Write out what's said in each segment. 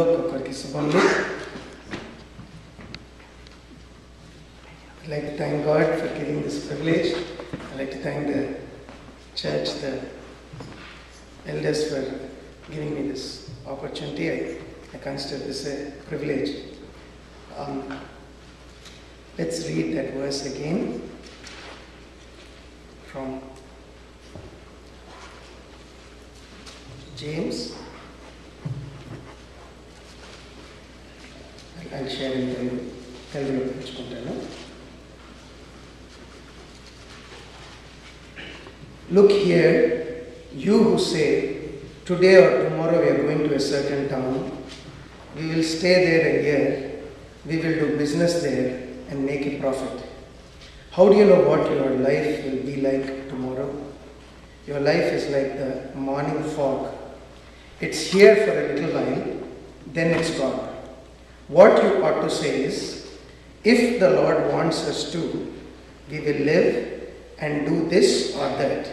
ఒక్కొక్కరికి శుభములు I'd like to thank God for giving this privilege. I'd like to thank the church, the elders for giving me this opportunity. I, I consider this a privilege. Um, let's read that verse again from James. I'll share in Telugu తెలుగులో పంచుకుంటాను Look here, you who say, today or tomorrow we are going to a certain town, we will stay there a year, we will do business there and make a profit. How do you know what your life will be like tomorrow? Your life is like the morning fog. It's here for a little while, then it's gone. What you ought to say is, if the Lord wants us to, we will live and do this or that.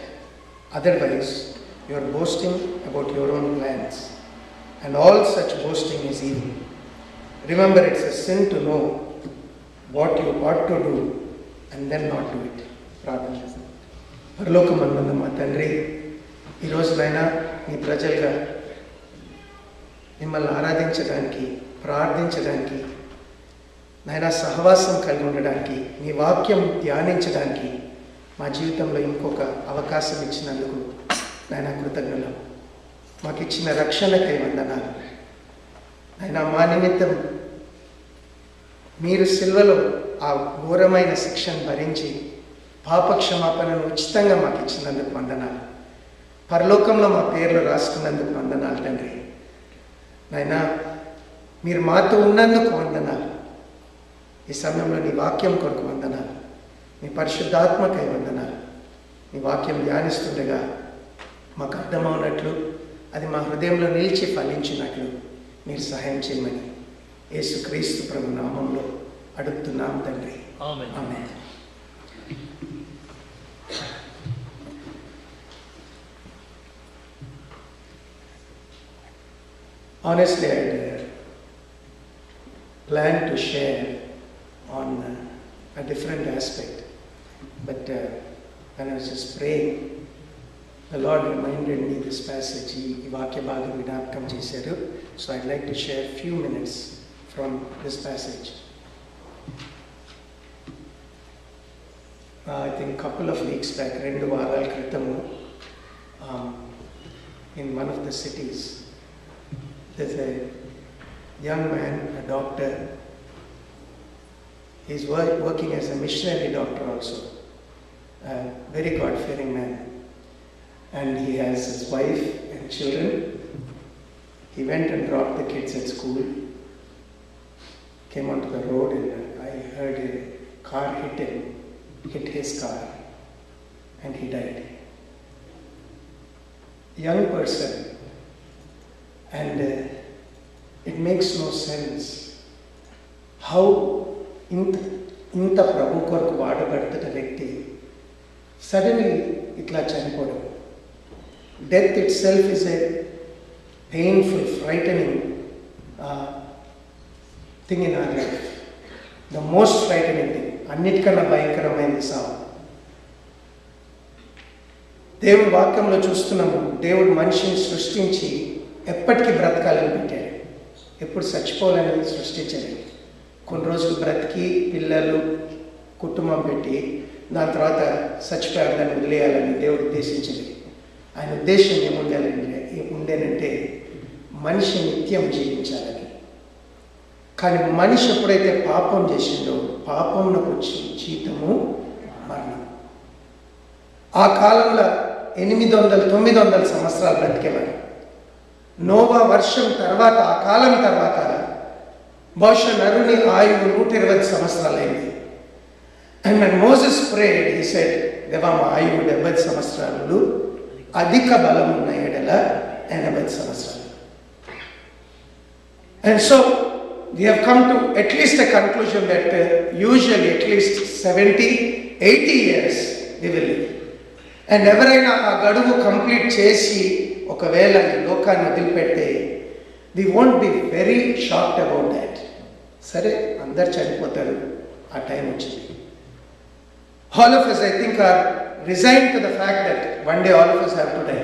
Otherwise, you are boasting about your own plans. And all such boasting is evil. Remember, it's a sin to know what you ought to do and then not do it. ప్రార్థన చేస్తాం పరలోకమందున్న మా తండ్రి ఈరోజు నాయన మీ ప్రజలుగా మిమ్మల్ని ఆరాధించడానికి ప్రార్థించడానికి నాయన సహవాసం కలిగి ఉండడానికి మీ వాక్యం ధ్యానించడానికి మా జీవితంలో ఇంకొక అవకాశం ఇచ్చినందుకు నాయన కృతజ్ఞులు. మాకు ఇచ్చిన రక్షణకై వందనాలు. ఆయన మా నిమిత్తం మీరు సిల్వలో ఆ ఘోరమైన శిక్షను భరించి పాపక్షమాపణను ఉచితంగా మాకు ఇచ్చినందుకు వందనాలు. పరలోకంలో మా పేర్లు రాసుకున్నందుకు వందనాలు తండ్రి. నాయనా మీరు మాతో ఉన్నందుకు వందనాలు. ఈ సమయంలో నీ వాక్యం కొరకు వందనాలు. నీ పరిశుద్ధాత్మకై వందనాలు. నీ వాక్యం ధ్యానిస్తుండగా మాకు అర్థమవునట్లు అది మా హృదయంలో నిలిచి ఫలించినట్లు మీరు సహాయం చేయమని యేసుక్రీస్తు ప్రభు నామంలో అడుగుతున్నాం తండ్రి. ఆమె had uh, planned to share on uh, a different aspect, but uh, when I was just praying, the Lord reminded me this passage, ఈ ఈ వాక్య భాగం జ్ఞాపకం చేశారు so I'd like to share few minutes from this passage I think couple of weeks back రెండు వారాల క్రితము in one of the cities there's a young man, a doctor. He's work, working as a missionary doctor also, a very God fearing man. And he has his wife and children. He went and dropped the kids at school, came onto the road, and I heard a car hit him, hit his car, and he died. Young person, and uh, it makes no sense how ఇంత ఇంత ప్రభు కొరకు వాడబడుతున్న వ్యక్తి suddenly ఇట్లా చనిపోవడం. Death itself is a painful frightening thing in our life the most frightening thing అన్నిటికన్నా భయంకరమైనది సావు. దేవుడి వాక్యంలో చూస్తున్నాము దేవుడు మనిషిని సృష్టించి ఎప్పటికీ బ్రతకాలని పెట్టాడు. ఎప్పుడు చచ్చిపోలేని సృష్టించాడు కొన్ని రోజులు బ్రతికి పిల్లలు కుటుంబం పెట్టి దాని తర్వాత చచ్చిపోయారు దాన్ని వదిలేయాలని దేవుడు ఉద్దేశించింది ఆయన ఉద్దేశం ఏముండాలంటే ఉండేనంటే మనిషి నిత్యం జీవించాలని. కానీ మనిషి ఎప్పుడైతే పాపం చేసిందో పాపంలోకి వచ్చి జీతము మరణం. ఆ కాలంలో ఎనిమిది వందల తొమ్మిది వందల సంవత్సరాలు బ్రతికేవారు. నోవా వర్షం తర్వాత ఆ కాలం తర్వాత బహుశా నరుని ఆయువు నూట ఇరవై సంవత్సరాలైంది అండ్ మన మోసెస్ ప్రేడ్ ఈ సైడ్ దేవా మా ఆయువు డెబ్బై సంవత్సరాలు అధిక బలం ఉన్న ఏడల ఎనభై సంవత్సరాలు and so we have come to at least a conclusion that uh, usually at least 70, 80 years will live. And ఎవరైనా ఆ గడువు కంప్లీట్ చేసి ఒకవేళ ఈ లోకాన్ని వదిలిపెడితే we won't be very shocked about that సరే అందరు చనిపోతారు ఆ టైం వచ్చింది all of us I think are resign to the fact that one day all of us have to die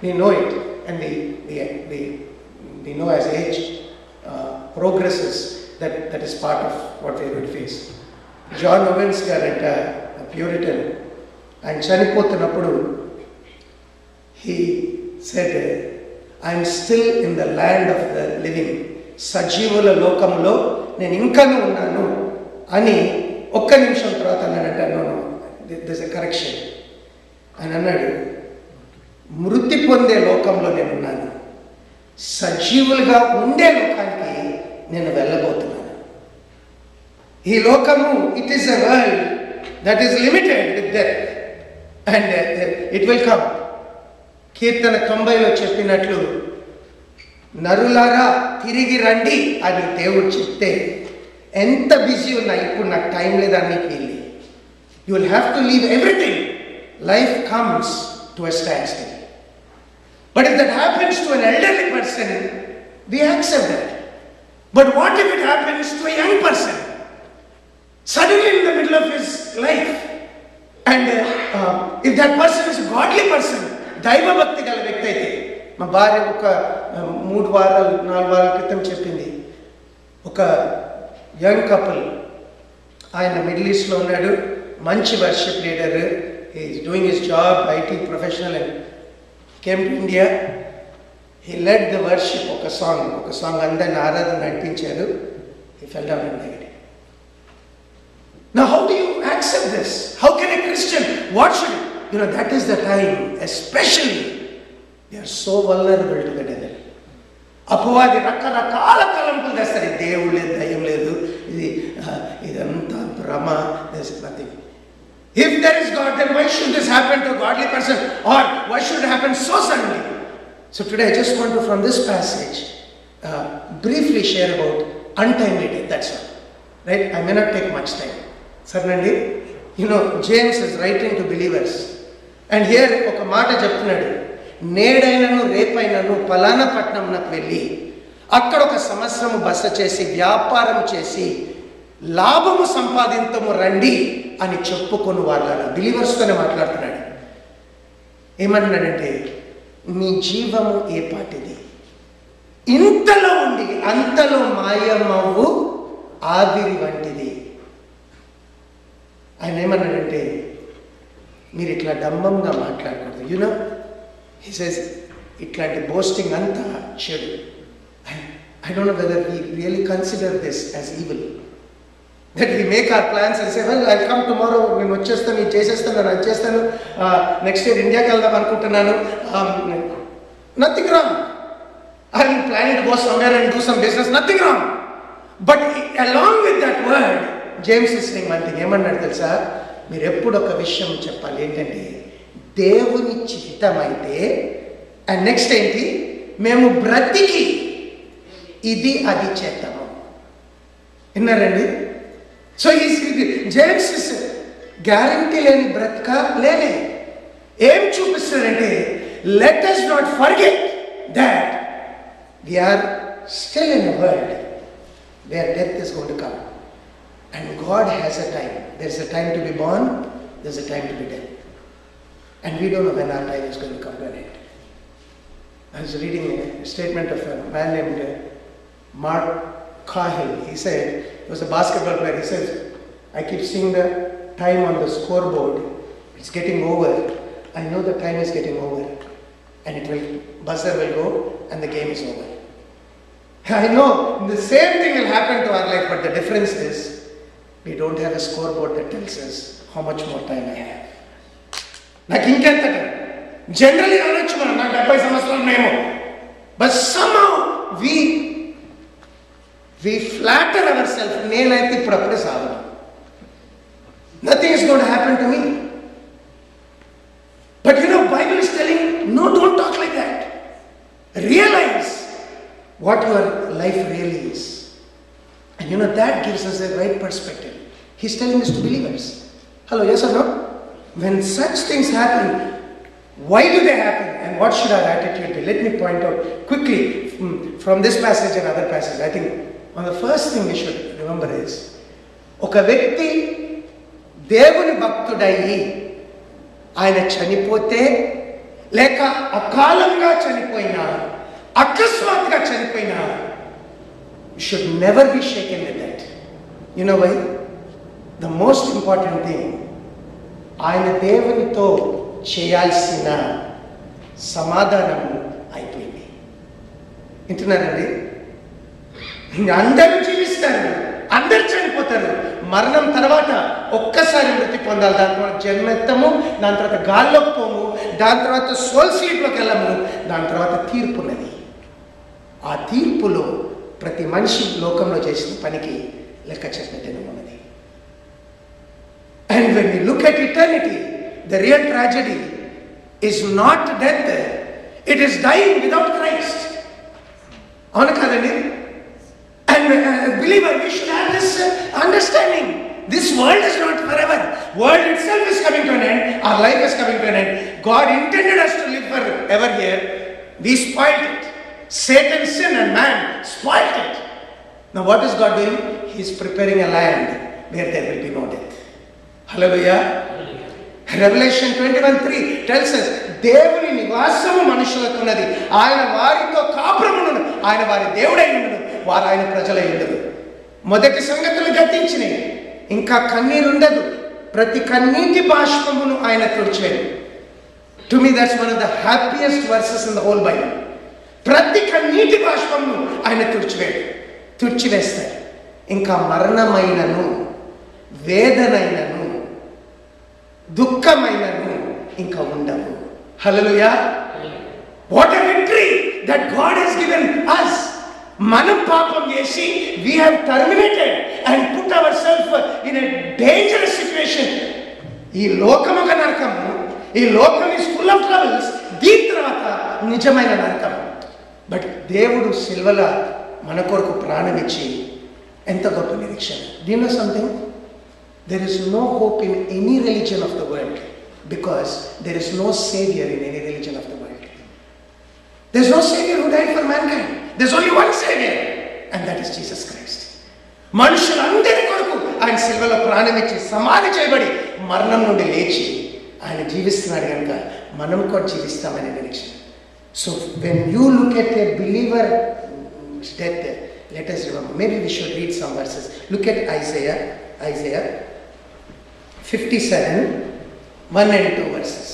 we know it and we, we, we, we know as age uh, progresses that that is part of what we will face. John Owens గారంట Puritan ఆయన చనిపోతున్నప్పుడు he said I'm still in the land of the living సజీవుల లోకంలో నేను ఇంకాను ఉన్నాను. అని ఒక్క నిమిషం తర్వాత నేను అంటాను దిస్ ఎ కరెక్షన్ ఆయన అన్నాడు మృతి పొందే లోకంలో నేను ఉన్నాను సజీవులుగా ఉండే లోకానికి నేను వెళ్ళబోతున్నాను. ఈ లోకము it is a world that is limited with death and it will come కీర్తన తొంభైలో చెప్పినట్లు నరులారా తిరిగి రండి అని దేవుడు చెప్తే ఎంత బిజీ ఉన్నా ఇప్పుడు నాకు టైం లేదా నీకు వెళ్ళి you will have to leave everything life comes to a standstill But if that happens to an elderly person, we accept that. But what if it happens to a young person? Suddenly in the middle of his life. And uh, uh, if that person is దైవభక్తి గల వ్యక్తి అయితే మా భార్య ఒక మూడు వారాలు నాలుగు వారాల క్రితం చెప్పింది. ఒక యంగ్ కపుల్ ఆయన మిడిల్ ఈస్ట్లో ఉన్నాడు మంచి worship leader is doing his job IT professional and came to India. He led the worship ఒక సాంగ్ ఒక సాంగ్ అందరిని ఆరాధన నడిపించారు. He fell down and died Now, how do you accept this? How can a Christian, what should, you know, that is the time, especially, they are so vulnerable to the devil. అపవాది రకరకాల తలంపులు తెస్తారు ఇది దేవుడు లేదు దయ్యం లేదు ఇది ఆ, ఇదంతా భ్రమ this nothing if there is God then why should this happen to godly person or why should happen so suddenly so today I just want to from this passage briefly share about untimely death that's all right I may not take much time సరేనండి you know James is writing to believers and here ఒక మాట చెప్తున్నాడు. నేడైనను రేపైనను పలానా పట్టణంకు వెళ్ళి అక్కడ ఒక సంవత్సరము బస చేసి వ్యాపారం చేసి లాభము సంపాదించము రండి అని చెప్పుకొని వాళ్ళ బిలీవర్స్తోనే మాట్లాడుతున్నాడు. ఏమన్నాడంటే నీ జీవము ఏ పాటిది? ఇంతలో ఉండి అంతలో మాయమవు ఆవిరి వంటిది. ఆయన ఏమన్నాడంటే మీరు ఇట్లా డంబంగా మాట్లాడకూడదు. యూనో హీ సేస్ ఇట్లాంటి బోస్టింగ్ అంతా చెడు. I don't know whether we really consider this as evil that we make our plans and say well I come tomorrow నేను వచ్చేస్తాను నేను చేసేస్తాను నేను అది చేస్తాను నెక్స్ట్ ఇయర్ ఇండియాకి వెళ్దాం అనుకుంటున్నాను. Nothing wrong I will plan it go somewhere and do some business nothing wrong but along with that word James is sing thing ఏమన్నాడు తెలుసా? మీరు ఎప్పుడు ఒక విషయం చెప్పాలి ఏంటంటే దేవుని చిత్తమైతే అండ్ నెక్స్ట్ ఏంటి? మేము బ్రతికి ఇది అది చేద్దాము విన్నారండి? సో ఈ జేమ్స్ గ్యారంటీ లేని బ్రతక లేలే ఏం చూపిస్తారంటే let us not forget that we are still in world where death is gone to come And God has a time. There's a time to be born, there's a time to be dead. And we don't know when our time is going to come to an end. I was reading a statement of a man named uh, Mark Cahill. He said, he was a basketball player. He says, I keep seeing the time on the scoreboard. It's getting over. I know the time is getting over. And it will, buzzer will go and the game is over. I know the same thing will happen to our life, but the difference is we don't have a scoreboard that tells us how much more time I have. నాకు ఇంకెంత time generally అనొచ్చు మనం నాకు డెబ్బై సంవత్సరాలు మేము but some we we flatter our self నేనైతే ఇప్పుడు అప్పుడే సాధన nothing is gonna happen to me but you know Bible is telling no don't talk like that realize what your life really is And you know that gives us a right perspective he's telling is to believers hello yes or no when such things happen, why do they happen and what should our attitude be Let me point out quickly mm, from this passage and other passages. I think one of the first thing we should remember is ఒక వ్యక్తి దేవుని భక్తుడయ్యి ఆయన చనిపోతే లేక అకాలంగా చనిపోయినా అకస్మాత్తుగా చనిపోయినా We should never be shaken with that. You know why the most important thing, ఆయన దేవునితో చేయాల్సిన సమాధానము అయిపోయింది. వింటున్నారండి? అందరూ జీవిస్తారు. అందరు చనిపోతారు. మరణం తర్వాత ఒక్కసారి మృతి పొందాలి. దాని తర్వాత జన్మెత్తము దాని తర్వాత గాల్లోకి పోము దాని తర్వాత సోల్ స్లీప్లోకి వెళ్ళము దాని తర్వాత తీర్పు ఉన్నది. ఆ తీర్పులో ప్రతి మనిషి లోకంలో చేసిన పనికి లెక్క చెప్పేటను ఉన్నది and when you look at eternity the real tragedy is not death, it is dying without Christ. అవును కదండి and believer we should have this understanding this world is not for ever world itself is coming to an end our life is coming to an end God intended us to live for ever here we spoiled it Satan sinned and man spoiled it. Now what is God doing? He is preparing a land where there will be no death. Hallelujah. Revelation twenty one three tells దేవుని నివాసము మనుషులకు ఉన్నది ఆయన వారితో కాపురమును ఆయన వారి దేవుడై ఉండను వారు ఆయన ప్రజలై ఉండదు మొదటి సంగతులు గతించినాయి ఇంకా కన్నీరు ఉండదు ప్రతి కన్నీటి బాష్పమును ఆయన తుడిచేది to me that's one of the happiest verses in the whole Bible ప్రతి కన్నీటి బాష్పమును ఆయన తుడిచివేడు. తుడిచివేస్తాడు. ఇంకా మరణమైనను వేదనైనను దుఃఖమైనను ఇంకా ఉండవు. Hallelujah what victory that God has given us మనం పాపం చేసి we have terminated and put our self in a dangerous situation ఈ లోకం ఒక నరకము ఈ లోకం ఈ స్కూల్ ఆఫ్ ట్రబుల్స్ దీని తర్వాత నిజమైన నరకం. బట్ దేవుడు సిల్వల మన కొరకు ప్రాణం ఇచ్చి ఎంత గొప్ప నిరీక్షణ దీనిలో something There is no hope in any religion of the world because there is no savior in any religion of the world. There's no savior who died for mankind. There's only one savior, and that is Jesus Christ. మనుషులందరి కొరకు ఆయన సిల్వలో ప్రాణం ఇచ్చి సమాధి చేయబడి మరణం నుండి లేచి ఆయన జీవిస్తున్నాడు కనుక మనం కూడా జీవిస్తామనే నిరీక్షణ so when you look at a believer death let us remember maybe we should read some verses. Look at isaiah isaiah 57 1 and 2 verses.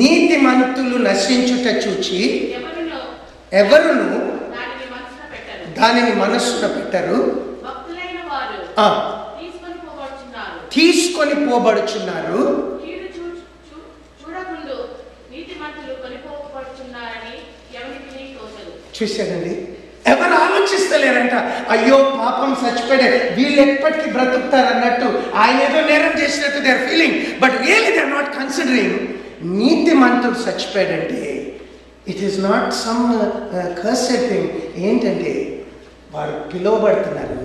నీతిమంతులు Hmm. నశించుట చూచి. ఎవరునో? దానిని మనస్సున పెట్టరు. ఎవరికి తోచదు. చూశారండి? ఎవరు ఆలోచిస్తలేరంట అయ్యో పాపం చచ్చిపోయాడు వీళ్ళు ఎప్పటికీ బ్రతుకుతారు అన్నట్టు ఆయన ఏదో నేరం చేసినట్టు they are feeling but really they are not considering నీతి మంతుడు చచ్చిపోయాడంటే it is not some cursed thing ఏంటంటే వారు పిలువబడుతున్నారు.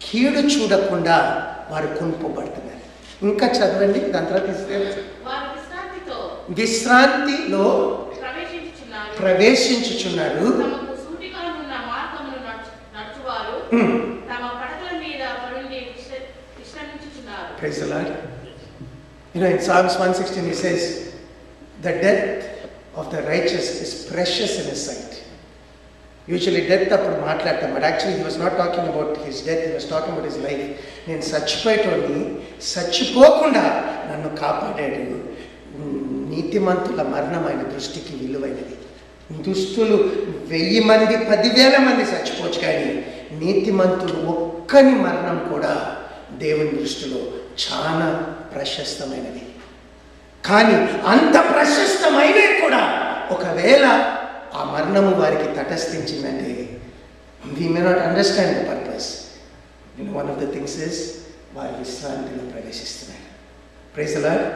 కీడు చూడకుండా వారు కొనుక్కోబడుతున్నారు ఇంకా చదవండి దాని తర్వాత విశ్రాంతితో విశ్రాంతిలో ప్రవేశించుచున్నారు ప్రవేశించుచున్నారు తమకు సూటిగా ఉన్న మార్గమును నడుచు- నడుచువారు. తమ పడకల మీద పరుండి విశ్ర- విశ్రమించుచున్నారు Praise the Lord. You know, in Psalms 116, he says, The death of the righteous is precious in his sight. Usually death అప్పుడు మాట్లాడతాం but actually he was not talking about his death he was talking about his life నేను చచ్చిపోయేటోని చచ్చిపోకుండా నన్ను కాపాడాడు. నీతిమంతుల మరణం ఆయన దృష్టికి విలువైనది. దుస్తులు వెయ్యి మంది పదివేల మంది చచ్చిపోవచ్చు కానీ నీతిమంతుడు ఒక్కని మరణం కూడా దేవుని దృష్టిలో చాలా ప్రశస్తమైనది. కానీ అంత ప్రశస్తమైన కూడా ఒకవేళ ఆ మరణము వారికి తటస్థించిందంటే we may not understand the purpose in one of the things is వారి విశ్రాంతిలో ప్రవేశిస్తున్నారు praise Lord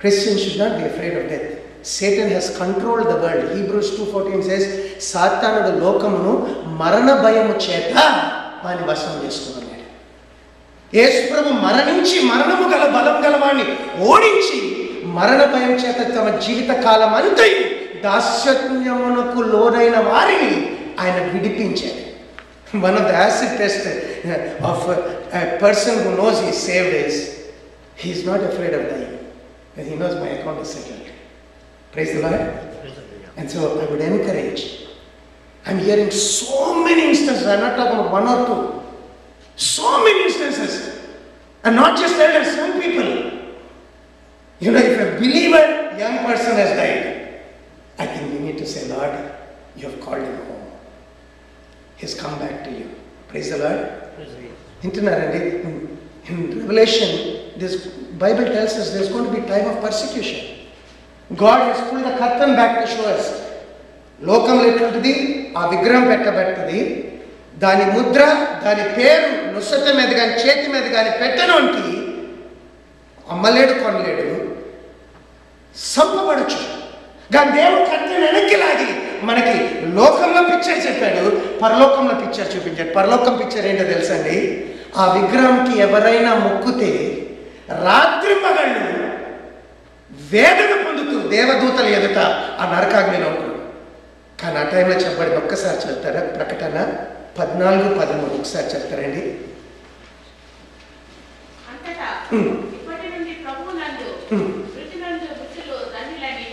Christians should not be afraid of death. Satan has controlled the world. Hebrews 2.14 says, సాతానుడు లోకమును మరణ భయము చేత వాని వశం చేసుకున్నాడు యేసుప్రభు మరణించి మరణము గల బలం గలవాణ్ణి ఓడించి మరణ భయం చేత తమ జీవిత కాలం అంతయు దాస్యత్యమునకు లోనైన వారిని ఆయన విడిపించాడు one of the acid test of person who knows he saved is he is not afraid of dying he knows my account is settled praise the Lord And so I would encourage. I'm hearing so many instances. I'm not talking about one or two. So many instances. And not just elders, young people. You know, if a believer, young person has died, I think we need to say, Lord, you have called him home. He's come back to you. Praise the Lord. వింటున్నారండి in Revelation this Bible tells us there's going to be time of persecution God has pull the curtain back to shores లోకంలో ఎట్లుంటుంది ఆ విగ్రహం పెట్టబెట్టది దాని ముద్ర దాని పేరు నుసట మీద కానీ చేతి మీద కానీ పెట్టనోంటి అమ్మలేడు కొనలేడు సంపబడచ్చు కానీ దేవుడు కత్తిని వెనక్కి లాగి మనకి లోకంలో పిక్చర్ చెప్పాడు. పరలోకంలో పిక్చర్ చూపించాడు. పరలోకం పిక్చర్ ఏంటో తెలుసండి? ఆ విగ్రహంకి ఎవరైనా మొక్కుతే రాత్రి పగళ్ళు వేదన పొందుతూ దేవదూతలు ఎదుట ఆ నరకాగ్నిలో ఉంటాడు కానీ ఆ టైంలో చెప్పబడి ఒక్కసారి చెప్తారా? ప్రకటన పద్నాలుగు పదమూడు. ఒకసారి చెప్తారండి అంతటా Hmm. ఇప్పటి నుండి ప్రభువు నందు Hmm. మృతి నందు మృతులు ధన్యులని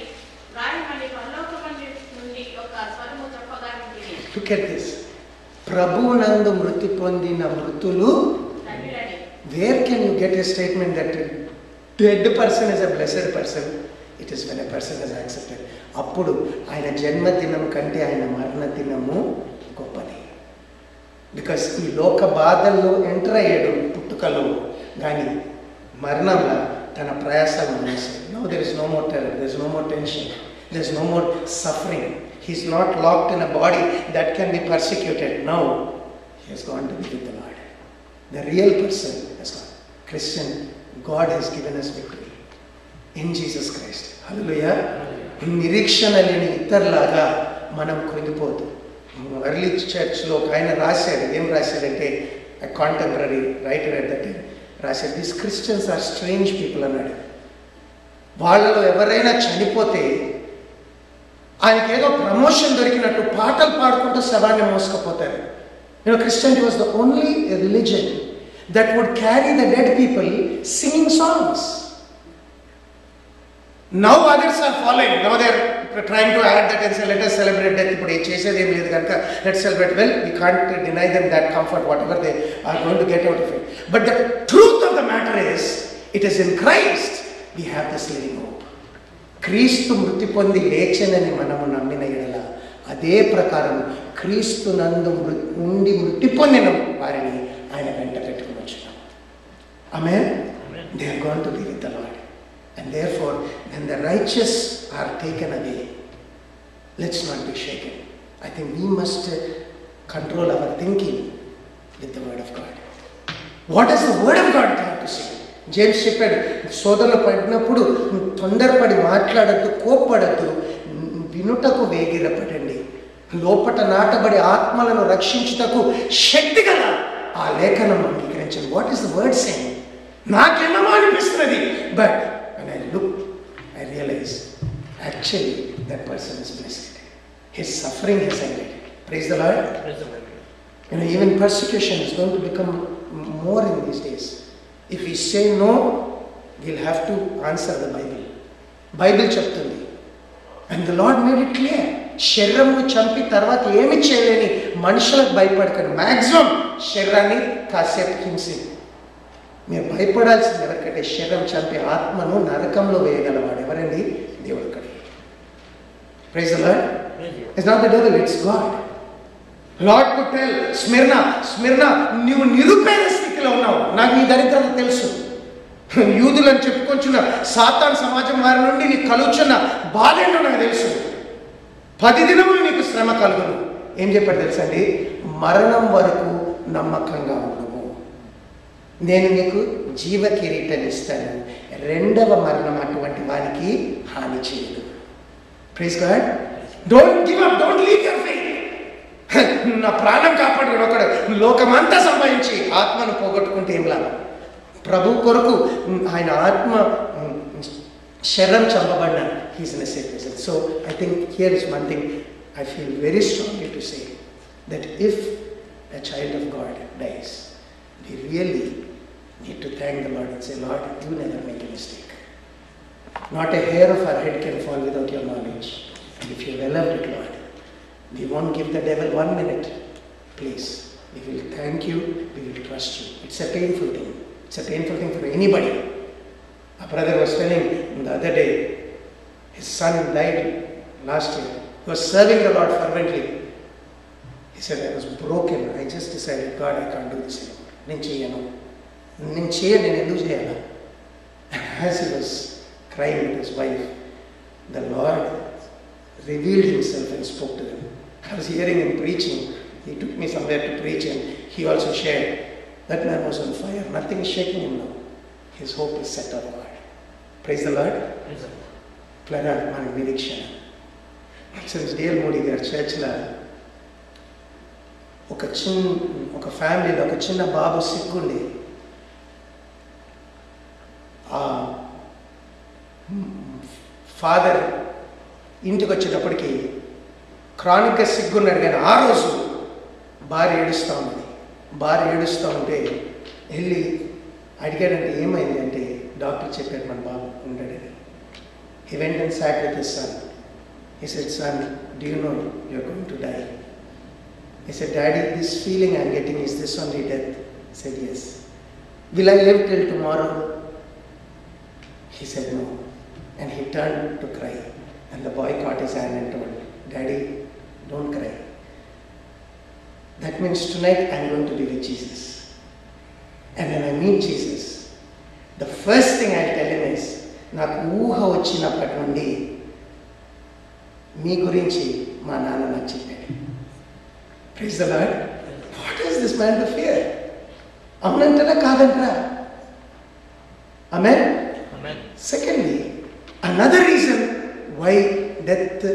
గాయమని పరలోకమంది నుండి ఒక స్వరము చెప్పగా వింటిని లుక్ ఎట్ దిస్ ప్రభువునందు మృతి పొందిన మృతులు where can you get a statement that dead person is a blessed person it is when a person is accepted అప్పుడు ఆయన జన్మదినం కంటే ఆయన మరణ దినము గొప్పది. బికాస్ ఈ లోక బాధల్లో ఎంటర్ అయ్యాడు పుట్టుకలో. కానీ మరణంలో తన ప్రయాసాలు no there is no more terror there is no more tension there is no more suffering he's not locked in a body that can be persecuted now he has gone to be with the Lord The real person has gone. Christian, God has given us victory in Jesus Christ. Hallelujah. నిరీక్షణ లేని ఇతరులాగా మనం కృంగిపోదు early చర్చ్లో ఒక ఆయన రాశాడు ఏం రాశాడంటే contemporary writer at that రాశాడు these Christians are strange people అన్నాడు. వాళ్ళలో ఎవరైనా చనిపోతే ఆయనకి ఏదో ప్రమోషన్ దొరికినట్టు పాటలు పాడుకుంటూ శవాన్ని మోసుకుపోతారు You know, Christianity was the only religion that would carry the dead people singing songs. Now others are following. Now they are trying to add that and say, let us celebrate death. ఇప్పుడు ఇది చేసేది ఏం లేదు కనుక let celebrate well we can't deny them that comfort whatever they are going to get out of it but the truth of the matter is it is in Christ we have this living hope క్రీస్తు మృతి పొంది లేచనని మనము నమ్మిన ఎడల అదే ప్రకారం క్రీస్తు నందు మృ- నుండి మృతి పొందిన వారిని ఆయన వెంట పెట్టుకుని వచ్చినాం ఆమె they are gonna to be with the Lord and therefore when the righteous are taken away let's not be shaken I think we must control our thinking with the word of God what is the word of God have to say James చెప్పాడు సోదరులు పడినప్పుడు తొందరపడి మాట్లాడద్దు కోప్పడద్దు వినుటకు వేగిరపడండి. లోపట నాటబడి ఆత్మలను రక్షించుటకు శక్తి గల ఆ లేఖనం అంగీకరించండి what is the word same నాకేమో అనిపిస్తున్నది. But I look I realize actually that person is blessed his suffering his ended praise the Lord You know, even persecution is going to become m- more in these days. If we say no, we'll have to answer the Bible. Bible చెప్తుంది. And the Lord made it clear శరీరంను చంపి తర్వాత ఏమి చేయలేని మనుషులకు భయపడకండి maximum శరీరాన్ని కాసేపు హింసి మీరు భయపడాల్సింది ఎవరికంటే శరీరం చంపి ఆత్మను నరకంలో వేయగలవాడు ఎవరండి? దేవుడు ఇక్కడ praise Lord it's not the devil it's God లార్డ్కు tell Smyrna Smyrna నువ్వు నిరుపేద స్థితిలో ఉన్నావు. నాకు నీ దరిద్రత తెలుసు. యూదులని చెప్పుకొచ్చిన సాతాన్ సమాజం వారి నుండి నీకు కలుగుచున్న బాధ నాకు తెలుసు. పది దినములు నీకు శ్రమ కలుగును. ఏం చెప్పాడు తెలుసండి మరణం వరకు నమ్మకంగా ఉండము. నేను నీకు జీవ కిరీటం ఇస్తాను. రెండవ మరణం అటువంటి వానికి హాని చేయదు please God don't give up don't leave your faith నా ప్రాణం కాపాడు ఒకడు లోకమంతా సంపాదించి ఆత్మను పోగొట్టుకుంటే ఏం లాభం? ప్రభు కొరకు ఆయన ఆత్మ మ్, శరం చంపబడిన he's in safe person so I think here is one thing I feel very strongly to say that if a child of God dies we really need to thank the Lord and say Lord you never make a mistake Not a hair of our head can fall without your knowledge. And if you well loved it, Lord, we won't give the devil one minute. Please, we will thank you, we will trust you. It's a painful thing. It's a painful thing for anybody. A brother was telling the other day, his son died last year. He was serving the Lord fervently. He said, I was broken. I just decided, God, I can't do this anymore. నేను చేయను నేను చేయను నేను ఎందుకు చేయాలా as he was crying with his wife, the Lord revealed himself and spoke to them. I was hearing him preaching. He took me somewhere to preach and he also shared. That man was on fire. Nothing is shaking him now. His hope is set on God. Praise the Lord. ప్లరా మన నిరీక్షణ since DL Modi గారి చర్చ్లో ఒక చిన్న ఒక ఫ్యామిలీలో ఒక చిన్న బాబు సిగ్గుండి ఆ ఫాదర్ ఇంటికి వచ్చేటప్పటికి క్రానిక సిగ్గున్నాడు కానీ ఆ రోజు భార్య ఏడుస్తూ ఉంది. భార్య ఏడుస్తూ ఉంటే వెళ్ళి అడిగాడంటే ఏమైంది అంటే డాక్టర్ చెప్పాడు మన బాబు ఉంటాడు ఈ వెంటనే sacrifice sir he said sir do you know you're going to die he said daddy this feeling I getting is this on re death said yes will I live till tomorrow he said no and he turn to cry and the boy caught his and told daddy don't cry. That means tonight I'm going to be with Jesus. And when I meet Jesus, the first thing I'll tell him is, నాకు ఊహ వచ్చినప్పటి నుండి మీ గురించి మా నాన్న నాకు చెప్పాడు praise the Lord what is this man to fear అవునంటారా కాదంటారా ఆమె secondly another reason why death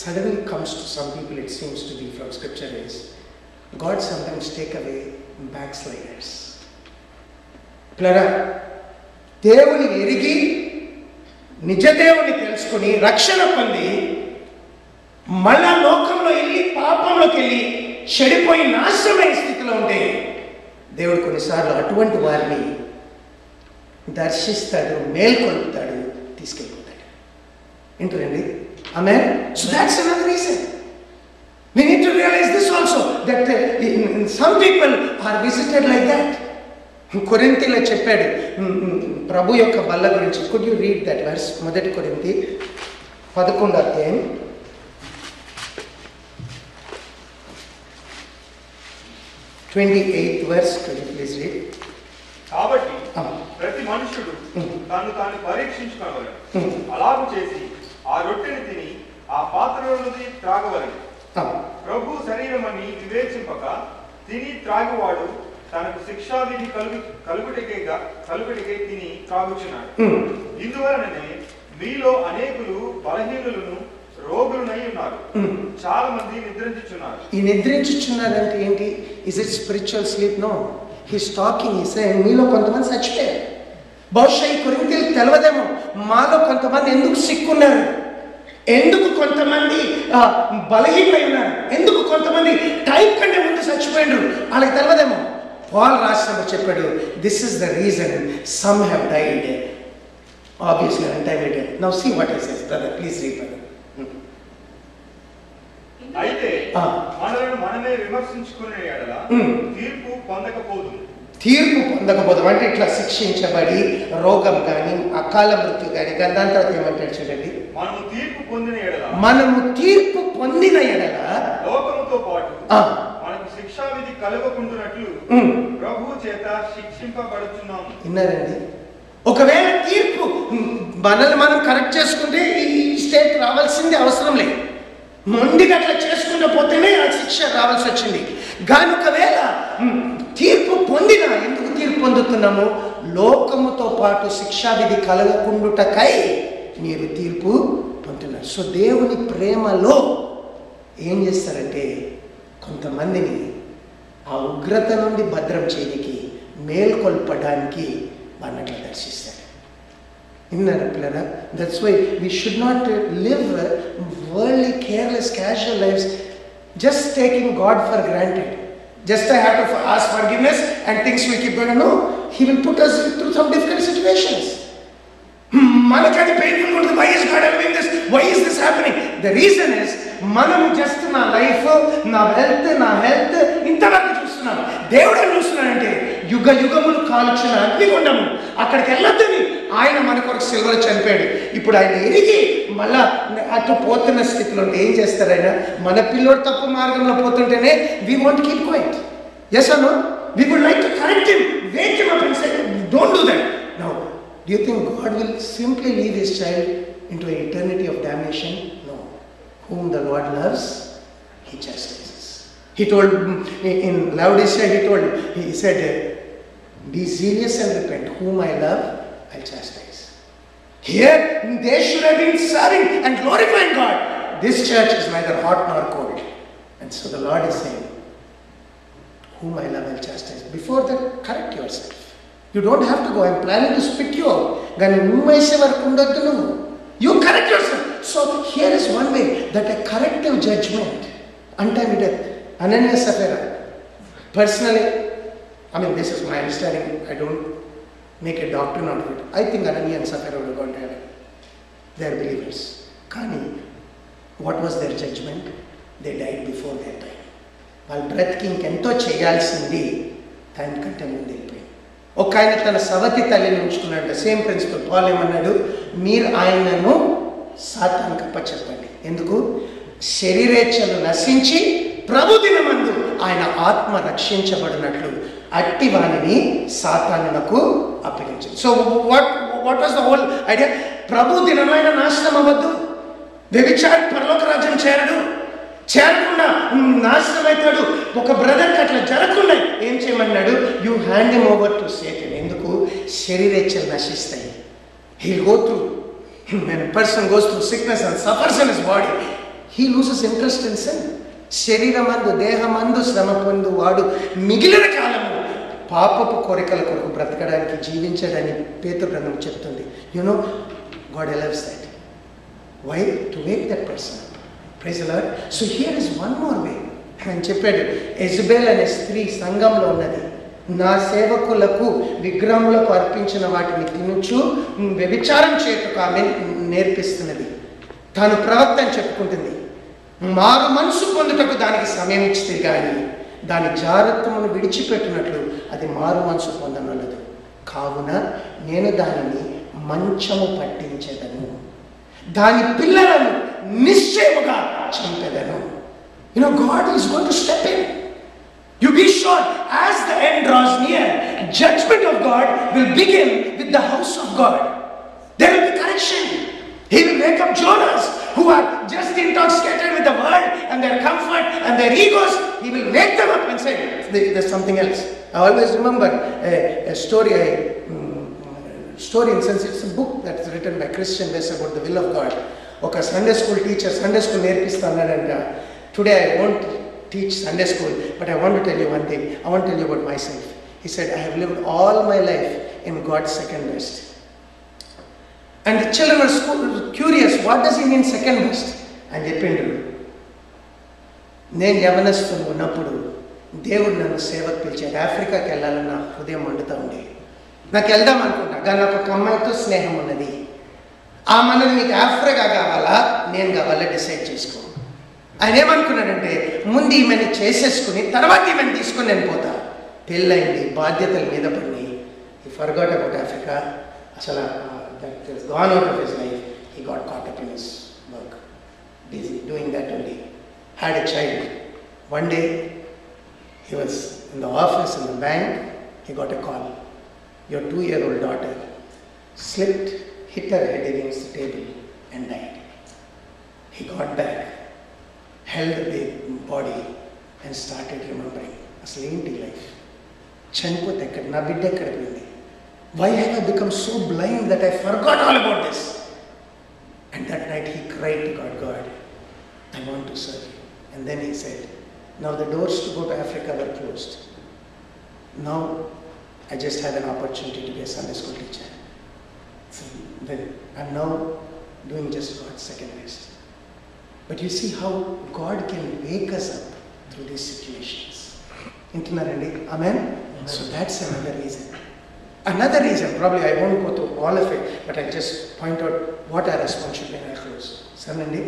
suddenly comes to some people, it seems to be from scripture, is God sometimes take away backsliders ప్లరా దేవుని ఎరిగి నిజ దేవుని తెలుసుకుని రక్షణ పొంది మళ్ళా లోకంలో వెళ్ళి పాపంలోకి వెళ్ళి చెడిపోయి నాశనమైన స్థితిలో ఉంటే దేవుడు కొన్నిసార్లు అటువంటి వారిని దర్శిస్తాడు మేల్కొల్పుతాడు తీసుకెళ్ళిపోతాడు. ఏంటండి ఆమె so that's another reason We need to realize this also that uh, some people are visited like that. కొరింతిలో చెప్పాడు ప్రభు యొక్క బల్ల గురించి. Could you read that verse మొదటి కొరింతి పదకొండు అధ్యాయం. Twenty eighth verse please read కాబట్టి ప్రతి మనుషుడు తను తాను పరీక్షించుకోవాలి అలాగు చేసి ఆ రొట్టెని తిని ఆ పాత్రలోనిది త్రాగవలెను. ప్రభు శరీరమని వివేచింపక తిని త్రాగువాడు తనకు శిక్షావిధి కలుగు కలుగుటకే కలుగుటకే తిని త్రాగుచున్నాడు. ఇందువలననే మీలో అనేకులు బలహీనులను రోగులునై ఉన్నారు. చాలా మంది నిద్రించుచున్నారు. ఈ నిద్రించుచున్నాడంటే ఏంటి? Is it spiritual sleep no he's talking he say మీలో కొంతమంది చచ్చిపోయారు. బహుశా ఈ కొరింతలకు తెలవదేమో. మాలో కొంతమంది ఎందుకు సిక్కున్నారు? ఎందుకు కొంతమంది బలహీనమై ఉన్నారు? ఎందుకు కొంతమంది టైం కంటే ముందు చచ్చిపోయినారు? వాళ్ళకి తెలవదేమో. పాల్ రాసినప్పుడు చెప్పాడు this is the reason some have died obviously on time now see what is brother please read brother అయితే. మనలను మనమే విమర్శించుకునే ఉమ్. తీర్పు పొందకపోదు తీర్పు పొందకపోతాం అంటే ఇట్లా శిక్షించబడి రోగం కానీ అకాల మృత్యు కానీ దాని తర్వాత ఏమంటాడు చూడండి. మనము తీర్పు పొందిన ఎడల. మనము తీర్పు పొందిన ఎడల లోకముతో పాటు మనకు శిక్షావిధి కలగకుండునట్లు ఉమ్, ప్రభు చేత శిక్షింపబడుచున్నాము. విన్నారండి? ఒకవేళ తీర్పు మనల్ని మనం కరెక్ట్ చేసుకుంటే ఈ స్టేట్ రావాల్సింది అవసరం లేదు. మొండిగా అట్లా చేసుకుంటూ పోతేనే ఆ శిక్ష రావాల్సి వచ్చింది. కానీ ఒకవేళ తీర్పు పొందిన ఎందుకు తీర్పు పొందుతున్నాము? లోకముతో పాటు శిక్షావిధి కలగకుండుటకై మీరు తీర్పు పొందుతున్నారు. సో దేవుని ప్రేమలో ఏం చేస్తారంటే కొంతమందిని ఆ ఉగ్రత నుండి భద్రం చేయడానికి మేల్కొల్పడానికి అన్నట్లు దర్శిస్తారు. విన్నారా పిల్లరా that's why we should not live worldly careless casual lives just taking God for granted just I have to ask forgiveness and things will keep going no he will put us through some difficult situations మనకి అది painful ఉంటుంది why is God doing this why is this happening the reason is మనం just నా life నా wealth నా health ఇంతవరకు చూస్తున్నాం దేవుడు చూస్తున్నాడంటే యుగ యుగములు కాల్చిన అగ్నిగుండము అక్కడికి వెళ్ళొద్దని ఆయన మన కొరకు సిల్వర్ చనిపోయాడు ఇప్పుడు ఆయన ఎరిగి మళ్ళా అటు పోతున్న స్థితిలో ఏం చేస్తారు ఆయన? మన పిల్లోడు తప్పు మార్గంలో పోతుంటేనే we want keep quiet yes Anu we would like to correct him wake him up and say don't do that now do you think God will simply leave his child into an eternity of damnation? No. Whom the Lord loves, he chastises. He told in Laodicea, he told, he said, Be zealous and repent. Whom I love, I'll chastise. Here, they should have been serving and glorifying God. This church is neither hot nor cold. And so the Lord is saying, Whom I love, I'll chastise. Before that, correct yourself. You don't have to go. I'm planning to spit you out. You correct yourself. So here is one way that a corrective judgment, untimely death, Ananya Sapphira. Personally, I mean, this is my understanding. I don't make a doctrine out of it. I think Anani and Sapphira would have gone to heaven. They are believers. Kani, what was their judgment? They died before their time. వాళ్ళ బ్రతికి ఇంకెంతో చేయాల్సింది దాని కంటే ముందు వెళ్ళిపోయింది ఒక ఆయన తన సవతి తల్లిని ఉంచుకున్నాడు సేమ్ ప్రిన్సిపల్ పాల్ ఏమన్నాడు మీరు ఆయనను సాతానికి అప్పచెప్పండి ఎందుకు శరీరేచ్ఛలు నశించి ప్రభు దినమందు ఆయన ఆత్మ రక్షించబడినట్లు అట్టి వాణిని సాతానునకు అప్పగించింది so what what was the whole idea ప్రభు దినమైన నాశనం అవ్వద్దు. వ్యభిచారి పరలోక రాజ్యం చేరడు. చేరకుండా నాశనం అవుతాడు. ఒక బ్రదర్కి అట్లా జరగకుండా ఏం చేయమన్నాడు? You hand em over to Satan ఎందుకు? శరీరేచ్ఛలు నశిస్తాయి. He go through person goes person sickness and sickness and suffers body he loses he loses interest శరీరమందు దేహమందు శ్రమ పొందు వాడు మిగిలిన కాలము పాపపు కోరికల కొరకు బ్రతకడానికి జీవించడని పేతు గ్రంథం చెప్తుంది. You know God allows that why to make that person praise a Lord so here is one more way అని చెప్పాడు ఎజబెల్ అనే స్త్రీ సంఘంలో ఉన్నది. నా సేవకులకు విగ్రహములకు అర్పించిన వాటిని తినుచు వ్యభిచారం చేయటం ఆమె నేర్పిస్తున్నది. తాను ప్రవక్త అని చెప్పుకుంటుంది. మారు మనసు పొందుటకు దానికి సమయం ఇచ్చితే కానీ దాని జాగ్రత్తమును విడిచిపెట్టినట్లు అది మారు మనసు పొందనలేదు కావున నేను దానిని మంచము పట్టించేదను. దాని పిల్లలను నిశ్చయముగా చంపెదను. You know God is going to step in you be sure as the end draws near judgement of God will begin with the house of God there will be correction He will wake up Jonas who are just intoxicated with the world and their comfort and their egos. He will wake them up and say, there's something else. I always remember a, a story I mm, story in sense it's a book that's written by Christian West about the will of God. Okay, Sunday school teacher, Sunday school and today I won't teach Sunday school, but I want to tell you one thing. I want to tell you about myself. He said, I have lived all my life in God's second best. And children children curious school, curious, what does second mean అని చెప్పిండు నేను యవనస్తులు ఉన్నప్పుడు దేవుడు నన్ను సేవకు పిలిచాడు. ఆఫ్రికాకి వెళ్ళాలని నా హృదయం వండుతూ ఉంది. నాకు వెళ్దాం అనుకుంటా. కానీ నాకు ఒక అమ్మాయితో స్నేహం ఉన్నది. ఆ మనది నీకు ఆఫ్రికా కావాలా? నేను కావాలా? డిసైడ్ చేసుకో. ఆయన ఏమనుకున్నాడంటే ముందు ఈమెని చేసేసుకుని తర్వాత ఈమెను తీసుకుని నేను పోతా. పెళ్ళైంది బాధ్యతల మీద పడి. ఈ ఫర్గాట్ అబౌట్ ఆఫ్రికా అసలు gone out of his life he got caught up in his work busy doing that only had a child one day he was in the office in the bank he got a call your two year old daughter slipped hit her head against the table and died he got back held the body and started remembering అసలు ఏంటి life చనిపోతే ఎక్కడ నా బిడ్డ ఎక్కడ పోయింది why have I become so blind that I forgot all about this? And that night he cried to God, God, I want to serve you. And then he said, Now the doors to go to Africa were closed. Now I just had an opportunity to be a Sunday school teacher. So I'm now doing just God's second best. But you see how God can wake us up through these situations. Intunarendi? Amen? So that's another reason. Another reason, probably I won't go through all of it, but I'll just point out what our response should be when I close. Seventy.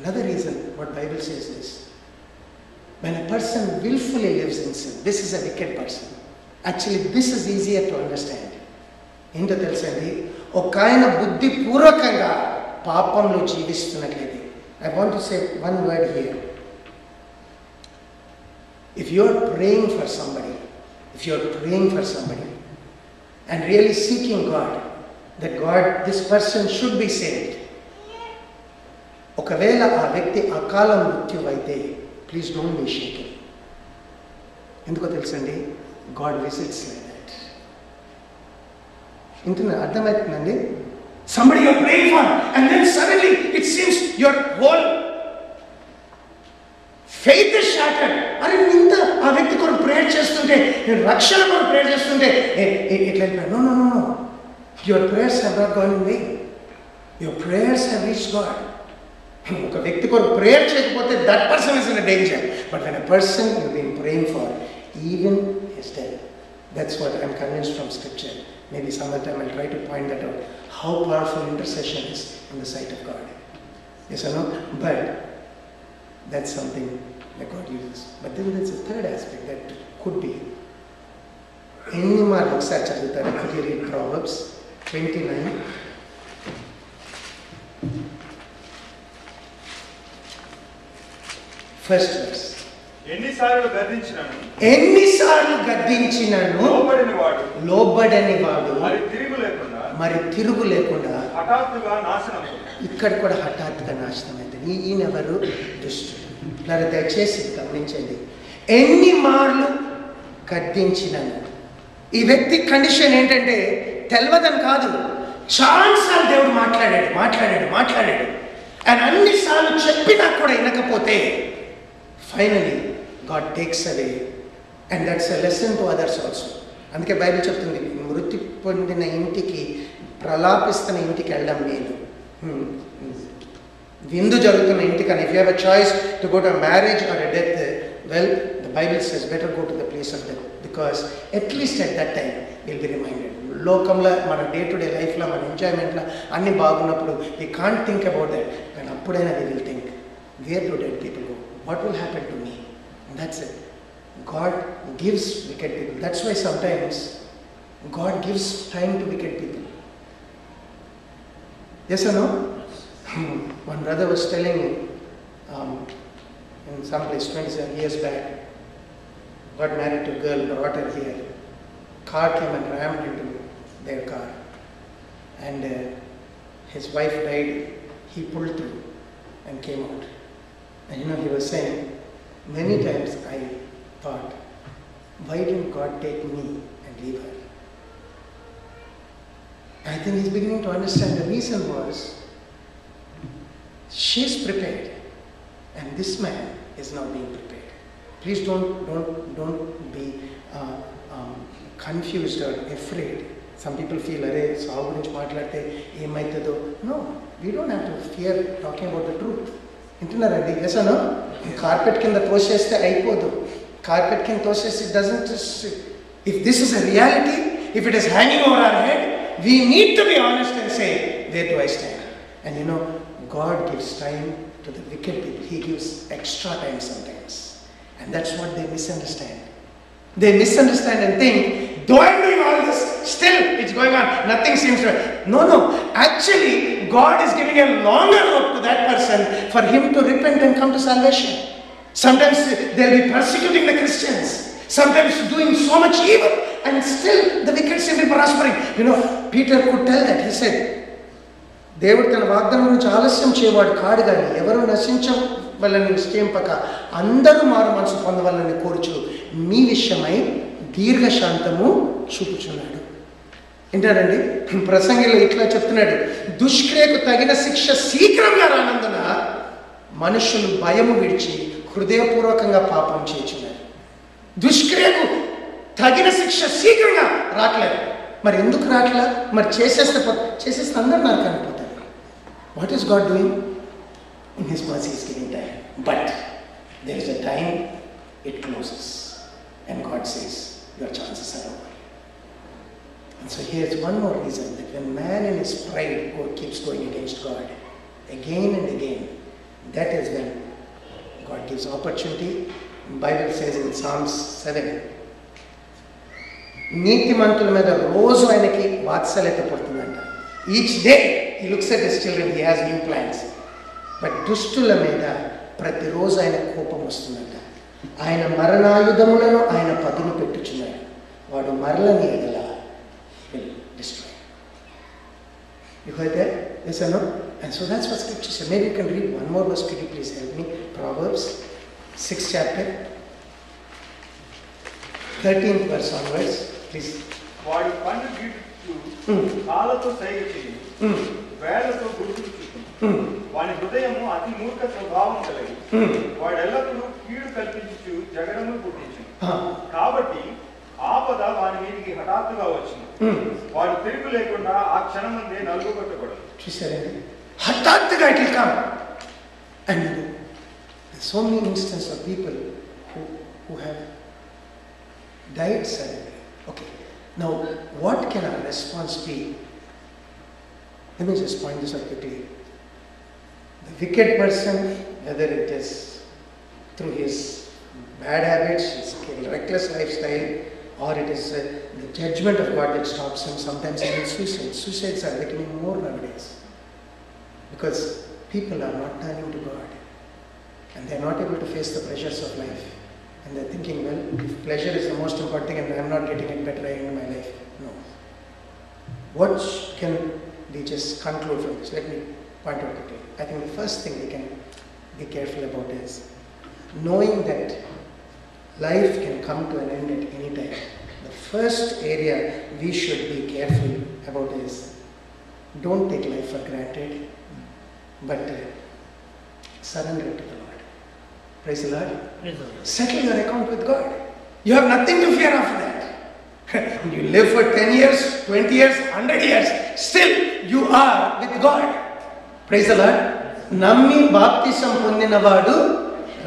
Another reason, what Bible says is, when a person willfully lives in sin, this is a wicked person. Actually, this is easier to understand. ఏంటో తెలుసండి ఒక ఆయన బుద్ధిపూర్వకంగా పాపంలో జీవిస్తున్నట్లయితే I want to say one word here if you are praying for somebody if you are praying for somebody and really seeking God that God this person should be saved ఒకవేళ ఆ వ్యక్తి అకాల మృత్యు అయితే ప్లీజ్ డోంట్ బీ షేకింగ్ ఎందుకో తెలుసండి God visits like that ఇంటున్నా అర్థమవుతుందండి somebody your praying for and then suddenly it seems your whole faith shattered అరే నువ్వు ఇంత ఆ వ్యక్తి కొరకు ప్రేయర్ చేస్తుంటే నేను రక్షణ కొరకు ప్రేయర్ చేస్తుంటే ఏ- ఇట్లా no no no your prayers have not gone in way your prayers have reach God ఒక వ్యక్తి కొరకు ప్రేయర్ చేయకపోతే that person is in danger but when a person you been praying for even his death that's what I'm convince from scripture maybe some other time I try to point that out how powerful intercession is in the sight of God yes అనో but that's something that God uses. But then there's a third aspect that could be. ఎన్ని మార్లు ఒకసారి చదువుతారు could you read Proverbs 29 first verse ఎన్నిసార్లు గర్దించినను ఎన్నిసార్లు గద్దించినను? లోబడిన వాడు లోబడని వాడు మరి తిరుగు లేకుండా. మరి తిరుగు లేకుండా. హఠాత్తుగా నాశనం ఇక్కడ కూడా హఠాత్తుగా నాశనం అవుతుంది ఈ- ఈయనెవరు? దుష్టుడు. ఇలా దయచేసి గమనించండి. ఎన్ని మార్లు గద్దించినను. ఈ వ్యక్తి కండిషన్ ఏంటంటే తెలవదని కాదు. చాలాసార్లు దేవుడు మాట్లాడాడు మాట్లాడాడు మాట్లాడాడు. అండ్ అన్నిసార్లు చెప్పినా కూడా వినకపోతే finally God takes away and that's a lesson to others also అందుకే బైబిల్ చెప్తుంది మృతి పొందిన ఇంటికి ప్రలాపిస్తున్న ఇంటికి వెళ్ళడం మేలు. Hmm. విందు జరుగుతున్న ఇంటికి ఇంటికని if you have a choice to go to marriage or a death well the Bible says better go to the place of death because at least at that time will be reminded లోకంలో మన day to day లైఫ్లో మన ఎంజాయ్మెంట్లో అన్నీ బాగున్నప్పుడు we can't think about that కానీ అప్పుడైనా we will think where to dead people go what will happen to me that's it God gives wicked people that's why sometimes God gives time to wicked people as you know? One brother was telling me um, in some place 27 years back, got married to a girl, brought her here. Car came and rammed into their car. And uh, his wife died. He pulled through and came out. And you know, he was saying, many times I thought, why didn't God take me and leave her? I think he's beginning to understand the reason was she's prepared and this man is not being prepared. Please don't don't don't be uh, um, confused or afraid. Some people feel అరే సాగు గురించి మాట్లాడితే ఏమవుతుందో no we don't have to fear talking about the truth వింటున్నారండి yes Anu carpet కింద తోసేస్తే అయిపోదు carpet కింద తోసేస్తే doesn't if this is a reality if it is hanging over our head we need to be honest and say, where do I stand? And you know, God gives time to the wicked people. He gives extra time sometimes. And that's what they misunderstand. They misunderstand and think, though I'm doing all this, still it's going on. Nothing seems to. No, no. Actually, God is giving a longer rope to that person for him to repent and come to salvation. Sometimes they'll be persecuting the Christians. Sometimes doing so much evil, and still the wicked seem to be prospering. You know, Peter could tell that. He said, దేవుడు తన వాగ్దానం నుంచి ఆలస్యం చేయవాడు కాడు కానీ ఎవరు నశించవలని నిశ్చయింపక అందరూ మారు మనసు పొందవాలని కోరుచు. మీ విషయమై దీర్ఘశాంతము చూపుచున్నాడు. వింటారండి ప్రసంగిలో ఇట్లా చెప్తున్నాడు. దుష్క్రియకు తగిన శిక్ష శీఘ్రంగా రానందున మనుషులు భయము విడిచి హృదయపూర్వకంగా పాపం చేయుచున్నారు. దుష్క్రియకు తగిన శిక్ష శీఘ్రంగా రావట్లేదు మరి ఎందుకు రావట్లే మరి చేసేస్తే చేసేస్తే అందరు నాకు కనిపోతారు what is God doing in his mercy is giving time but there is a time it closes and God says your chances are over And so here's one more reason that when man in his pride go, keeps going against God again and again, that is when God gives opportunity. Bible says in Psalms 7, నీతిమంతుల మీద రోజు ఆయనకి వాత్సల్యత పడుతుందంట each day he looks at his children he has new plans but దుష్టుల మీద ప్రతిరోజు ఆయన కోపం వస్తుందంట. ఆయన మరణాయుధములను ఆయన పదును పెట్టుచున్నాడు. వాడు మరల మీదల please help me Proverbs six chapter thirteen person words please కాలతో సైగ చేయండి వేళ్లతో గుర్తులు చూపు mm, వాని హృదయము అతి మూర్ఖ స్వభావం కలిగి mm. వాడు ఎల్లప్పుడూ కీడు కల్పించు జగడము పుట్టించు Ah, కాబట్టి ఆపద వాని మీదికి హఠాత్తుగా వచ్చింది mm. వాడు తిరుగు లేకుండా ఆ క్షణమందే నలుగుబట్టబడదు చూసారండి హఠాత్తుగా it will come and so many instance of people who who have died suddenly okay now what can our response be Let me just point this out quickly. The wicked person, whether it is through his bad habits, his reckless lifestyle, or it is uh, the judgment of God that stops him, sometimes even suicide. Suicides are becoming more nowadays because people are not turning to God and they are not able to face the pressures of life. And they're thinking, well, if pleasure is the most important thing and I'm not getting it better, I end my life. No. What can we just conclude from this? Let me point out quickly. I think the first thing we can be careful about is knowing that life can come to an end at any time. The first area we should be careful about is don't take life for granted, but uh, surrender it to the Lord. Praise the Lord. Settle your account with God. You have nothing to fear after that. you live for 10 years, 20 years, 100 years, still you are with God. Praise the Lord. నమ్మి బాప్తిసం పొందినవాడు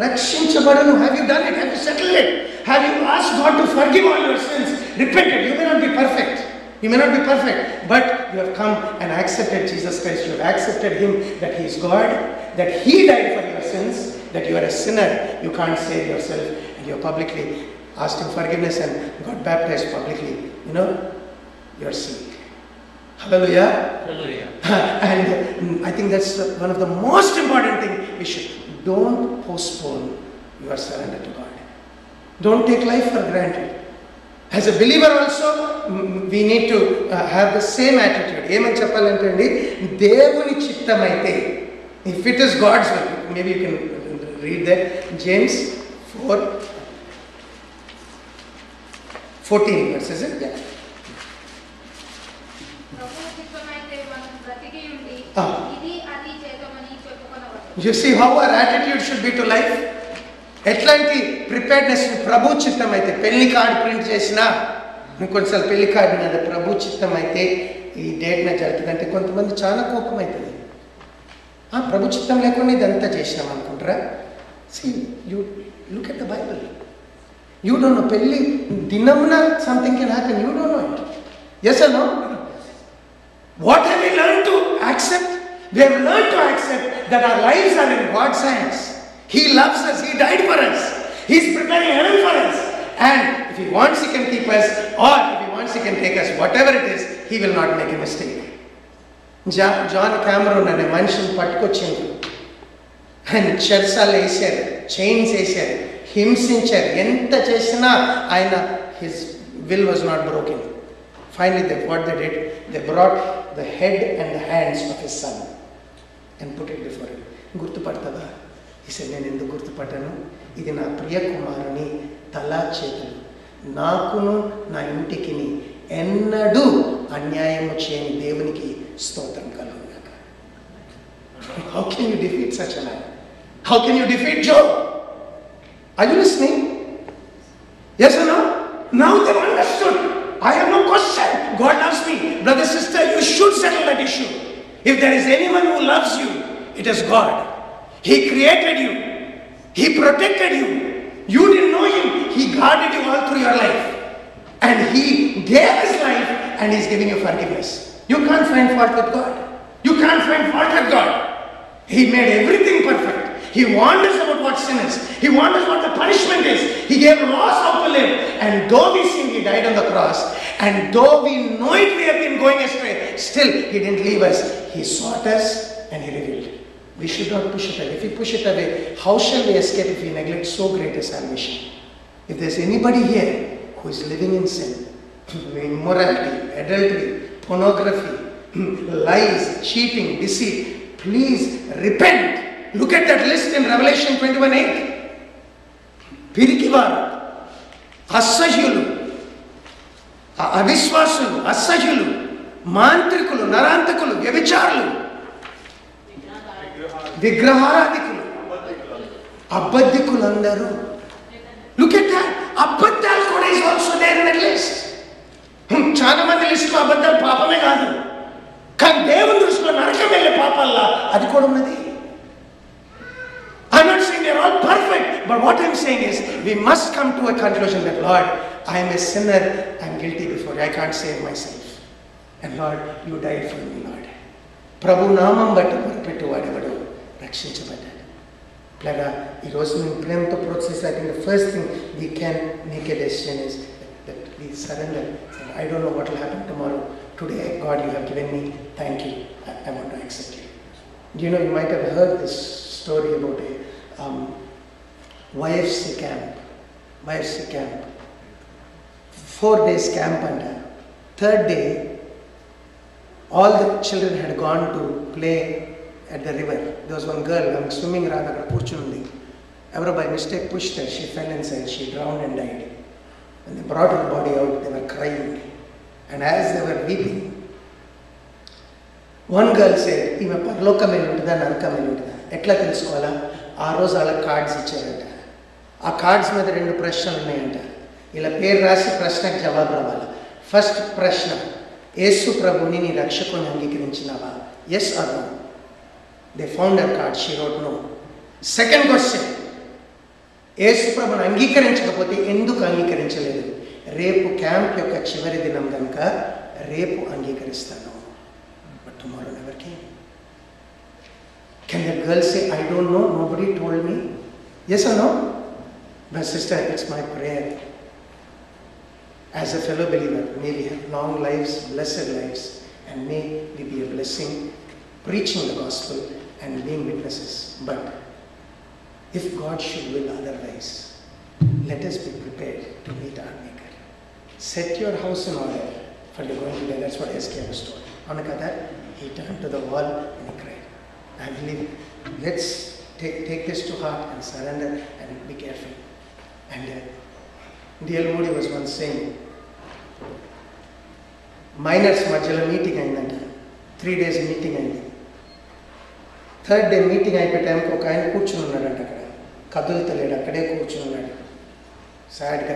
రక్షించబడును have you done it have you settle it have you as God to forgive all your sins repented you may not be perfect You may not be perfect, but you have come and accepted Jesus Christ. You have accepted Him that He is God, that He died for your sins, that you are a sinner. You can't save yourself, and you have publicly asked Him forgiveness and got baptized publicly. You know, you are saved. Hallelujah. and mm, I think that's the- one of the most important thing we should don't postpone your surrender to God. Don't take life for granted. As a believer also, mm, we need to uh, have the same attitude. ఏమని చెప్పాలంటే అండి దేవుని చిత్తమైతే if it is God's will maybe you can read that James four fourteen verses it ప్రభువు చిత్తమైతే మనం బ్రతికి ఉండి ఆ. ఇది అది చేద్దామని చెప్పుకొనవచ్చు. You see how our attitude should be to life ఎట్లాంటి ప్రిపేర్నెస్ ప్రభు చిత్తం అయితే పెళ్ళి కార్డు ప్రింట్ చేసినా కొన్నిసార్లు పెళ్ళి కార్డు మీద ప్రభు చిత్తం అయితే ఈ డేట్న జరుగుతుందంటే కొంతమంది చాలా కోపం అవుతుంది ప్రభు చిత్తం లేకుండా ఇదంతా చేసినాం అనుకుంటారా? See you look at the Bible you don't know పెళ్ళి దినమున something can happen you don't know it yes no What have we learned to accept? We have learned to accept that our lives are in God's hands. He loves us, He died for us, He's preparing heaven for us. And if He wants, He can keep us, or if He wants, He can take us. Whatever it is, He will not make a mistake. జా John Cameron అనే మనిషిని పట్టుకొచ్చింది ఆయన చెరసాలు వేశారు chains వేశారు హింసించారు. ఎంత చేసినా ఆయన his will was not broken finally they what the did they brought the head and the hands of his son and put it before గుర్తుపడతావా? ఇసే నేను ఎందుకు గుర్తుపట్టాను ఇది నా ప్రియ కుమారుని తలా చేతులు. నాకును నా ఇంటికిని ఎన్నడూ అన్యాయము చేయని దేవునికి స్తోత్రం కలుగుగాక how can you defeat such a How can you defeat Job? Are you listening? Yes or no? Now they've understood. I have no question. God loves me. Brother, sister, you should settle that issue. If there is anyone who loves you, it is God. He created you. He protected you. You didn't know him. He guarded you all through your life. And he gave his life and he's giving you forgiveness. You can't find fault with God. You can't find fault with God. He made everything perfect. He warned us about what sin is. He warned us what the punishment is. He gave laws how to live. And though we sin, He died on the cross. And though we know it, we have been going astray. Still, He didn't leave us. He sought us and He revealed. We should not push it away. If we push it away, how shall we escape if we neglect so great a salvation? If there's anybody here who is living in sin, immorality, adultery, pornography, lies, cheating, deceit, please repent. Look at that list in Revelation 21 8. పిరికివారు అసహ్యులు అవిశ్వాసులు అసహ్యులు మాంత్రికులు నరాంతకులు వ్యభిచారులు విగ్రహారాధికులు అబద్ధికులందరూ. Look at అబద్ధాలు కూడా is also there in list చాలా మంది లిస్టులో అబద్ధాలు పాపమే కాదు. కానీ దేవుని దృష్టిలో నరకం వెళ్ళే పాపాల్లో అది కూడా ఉన్నది. but what I'm saying is we must come to a conclusion that Lord, I am a sinner, I'm guilty before you, I can't save myself. And Lord, you died for me, Lord. ప్రభు నామం బట్టి మొరపెట్టు వాడెవడు రక్షించబడ్డాడు ప్లగా ఈరోజు మేము ప్రేమతో ప్రోత్సహిస్తే I think the first thing we can make a decision is that we surrender I don't know what will happen tomorrow today God you have given me thank you I want to accept you You know, you might have heard this story about a um, YFC camp. YFC camp. Four days camp and uh, third day, all the children had gone to play at the river. There was one girl, I'm swimming around అక్కడ కూర్చుంది ఎవరో by mistake pushed her, she fell inside, she drowned and died. When they brought her body out, they were crying. And as they were weeping, one girl said ఈమె పరలోకం వెళ్ళి ఉంటుందా నరకం వెళ్ళి ఉంటుందా ఎట్లా తెలుసుకోవాలా ఆ రోజు వాళ్ళకి కార్డ్స్ ఇచ్చారంట ఆ కార్డ్స్ మీద రెండు ప్రశ్నలు ఉన్నాయంట. ఇలా పేరు రాసి ప్రశ్నకు జవాబు రావాలి? ఫస్ట్ ప్రశ్న యేసు ప్రభుని నీ రక్షకుని అంగీకరించినావా? Yes or no they founder card she road no second question యేసు ప్రభుని అంగీకరించకపోతే ఎందుకు అంగీకరించలేదు? రేపు క్యాంప్ యొక్క చివరి దినం కనుక రేపు అంగీకరిస్తాను. బట్ టుమారో ఎవరికి can Can I girl no I don't know, nobody told me? But sister, it's my prayer. As a fellow believer, may we have long lives, blessed lives, and may we be a blessing preaching the gospel and being witnesses. But if God should will otherwise, let us be prepared to meet our Maker. Set your house in order for the going to. That's what SK was told. On that, he turned to the wall and he cried. I believe, let's take, take this to heart and surrender and be careful. And D.L. Moody was once saying, miners మధ్యలో meeting అయిందంట. Three days meeting అయింది. Third day meeting అయిపోయే టైంకి ఒక ఆయన కూర్చుని ఉన్నాడంట అక్కడ. కదులుతలేడు అక్కడే కూర్చుని ఉన్నాడు. సాడ్గా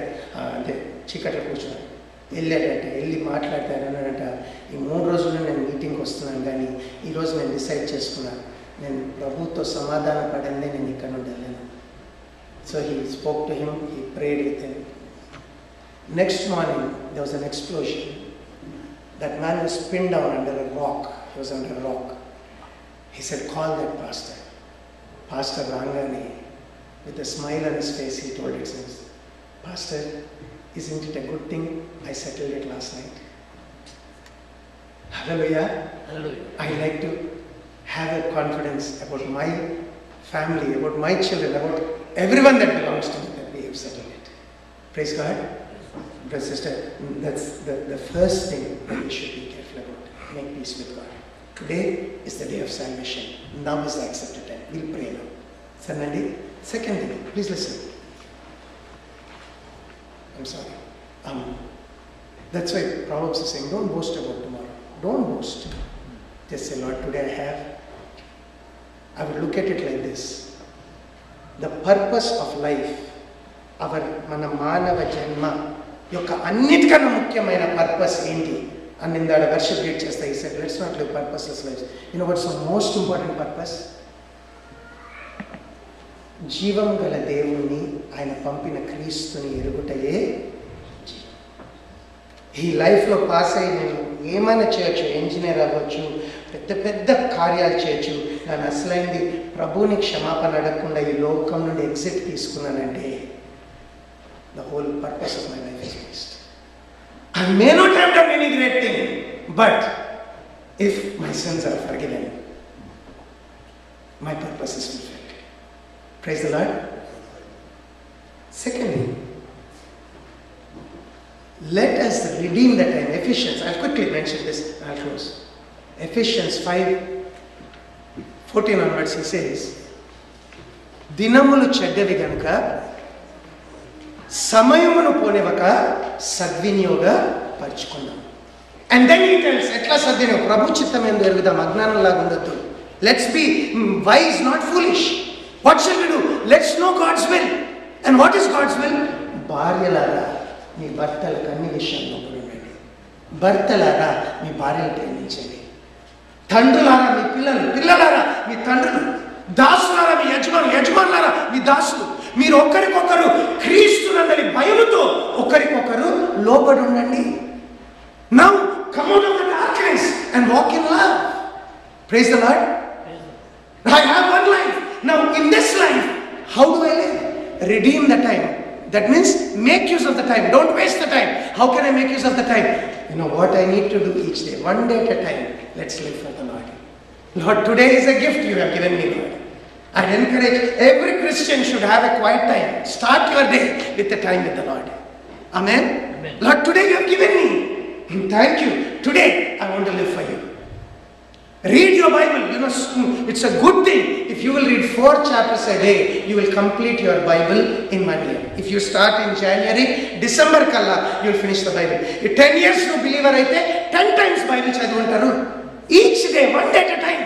అంటే చీకట్లో కూర్చున్నాడు వెళ్ళాడంట వెళ్ళి మాట్లాడతాను అన్నాడంట. ఈ మూడు రోజుల్లో నేను మీటింగ్కి వస్తున్నాను కానీ ఈరోజు నేను డిసైడ్ చేసుకున్నాను నేను ప్రభుత్వ సమాధాన పడిందే నేను ఇక్కడ నుండి వెళ్ళాను So he spoke to him, he prayed with him. Next morning, there was an explosion. That man was pinned down under a rock. He was under a rock. He said, Call that pastor. Pastor Rangani, with a smile on his face, he told his sons, Pastor, isn't it a good thing I settled it last night? Hallelujah. Hallelujah. I like to have a confidence about my family, about my children, about everyone that belongs to me that we have settled it. Praise God. Brother, sister, that's the, the first thing that we should be careful about. Make peace with God. Today is the day of salvation. Now is the accepted time. We'll pray now. Sanandi. Second thing, please listen. I'm sorry. Um, that's why Proverbs is saying, don't boast about tomorrow. Don't boast. Just say, Lord, today I have. I will look at it like this. The purpose of life our మన మానవ జన్మ యొక్క అన్నిటికన్నా ముఖ్యమైన purpose ఏంటి? అని ఇందాడ worship read చేస్తాయి sir let's not live purposeless life you know what's most important purpose జీవం గల దేవుణ్ణి ఆయన పంపిన క్రీస్తుని ఎరుగుటయే ఈ లైఫ్లో పాస్ అయ్యి నేను ఏమైనా చేయొచ్చు ఇంజనీర్ అవ్వచ్చు పెద్ద పెద్ద కార్యాలు చేయొచ్చు కానీ అసలైంది ప్రభువుని క్షమాపణ అడగకుండా ఈ లోకం నుండి exit తీసుకున్నానంటే the whole purpose of my life is waste I may not have done any great thing but if my sons are forgiven my purpose is fulfilled praise the Lord secondly let us redeem the time. Ephesians, I'll quickly mention this and I'll close. Ephesians 5 14 onwards, says దినములు చెడ్డవి గనుక సమయమును పోనివ్వక సద్వినియోగ పరుచుకుందాం. And then he tells ఎట్లా సద్వినియోగం? ప్రభు చిత్తం ఏం ఎరుగుదాం? అజ్ఞానం లాగా ఉండొద్దు. Let's be wise not foolish what shall do let's know God's will and what is God's will భార్యలారా మీ భర్తలకు అన్ని విషయంలో ఉండండి. భర్తలారా మీ భార్యను ప్రేమించండి. తండ్రులారా మీ పిల్లలు పిల్లలారా మీ తండ్రులు దాసులారా మీ యజమాను యజమానులారా మీ దాసులు. మీరు ఒకరికొకరు క్రీస్తునందని భయముతో ఒకరికొకరు లోబడి ఉండండి now come out of the and walk in love praise the Lord I have one life now in this life how do I live redeem the time that means make use of the time don't waste the time how can I make use of the time You know what I need to do each day, one day at a time. Let's live for the Lord. Lord, today is a gift you have given me, Lord. I'd encourage every Christian should have a quiet time. Start your day with the time with the Lord. Amen? Amen. Lord, today you have given me. Thank you. Today I want to live for you. Read your Bible. You know, s- it's a good thing. If you will read four chapters a day, you will complete your Bible in one year. If you start in January, December kalla, you will finish the Bible. If 10 years you believer అయితే 10 times Bible చదువుంటారు each day one day at time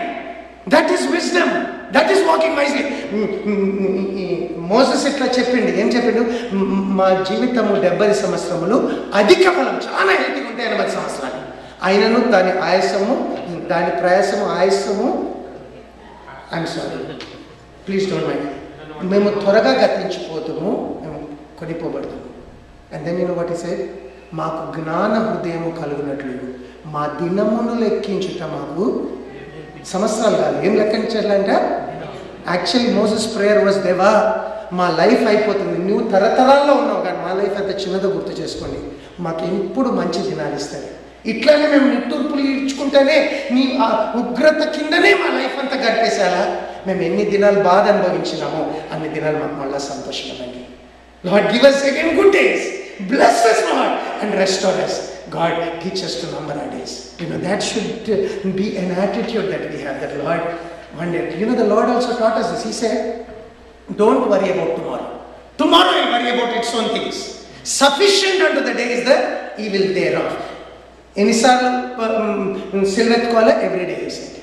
that is wisdom that is walking wisely Moses ఇట్లా చెప్పిండు ఏం చెప్పిండు మ్, మా జీవితము డెబ్బై సంవత్సరములు అధిక ఫలం చాలా హెల్తీగా ఉంటాయి ఎనభై సంవత్సరాలు అయినను దాని ఆయాసము దాని ప్రయాసము ఆయాసము I'm sorry please don't mind మేము త్వరగా గతించిపోతాము మేము కొనిపోబడతాము. And then you what is మాకు జ్ఞాన హృదయము కలుగునట్లు మా దినమును లెక్కించుట మాకు సంవత్సరాలు కాదు. ఏం లెక్కించాలంటే యాక్చువల్లీ మోసస్ ప్రేయర్ వాజ్ దేవా మా లైఫ్ అయిపోతుంది. నువ్వు తరతరాల్లో ఉన్నావు కానీ మా లైఫ్ అంత చిన్నదో గుర్తు చేసుకోండి. మాకు ఎప్పుడు మంచి దినాలు ఇస్తాయి ఇట్లానే మేము నిట్టూర్పులు ఈడ్చుకుంటేనే నీ ఆ ఉగ్రత కిందనే మా లైఫ్ అంతా గడిపేశాలా మేము ఎన్ని దినాలు బాధ అనుభవించినామో అన్ని దినాలు మాకు మళ్ళా సంతోషమండి Lord give us second good days bless us Lord and restore us God teach us to number our days you know that should be an attitude that we have that Lord one day you know the Lord also taught us he say don't worry about tomorrow tomorrow worry about its own things sufficient unto the day is the evil there ఎన్నిసార్లు సిల్వ ఎత్తుకోవాలా everyday వేసేయండి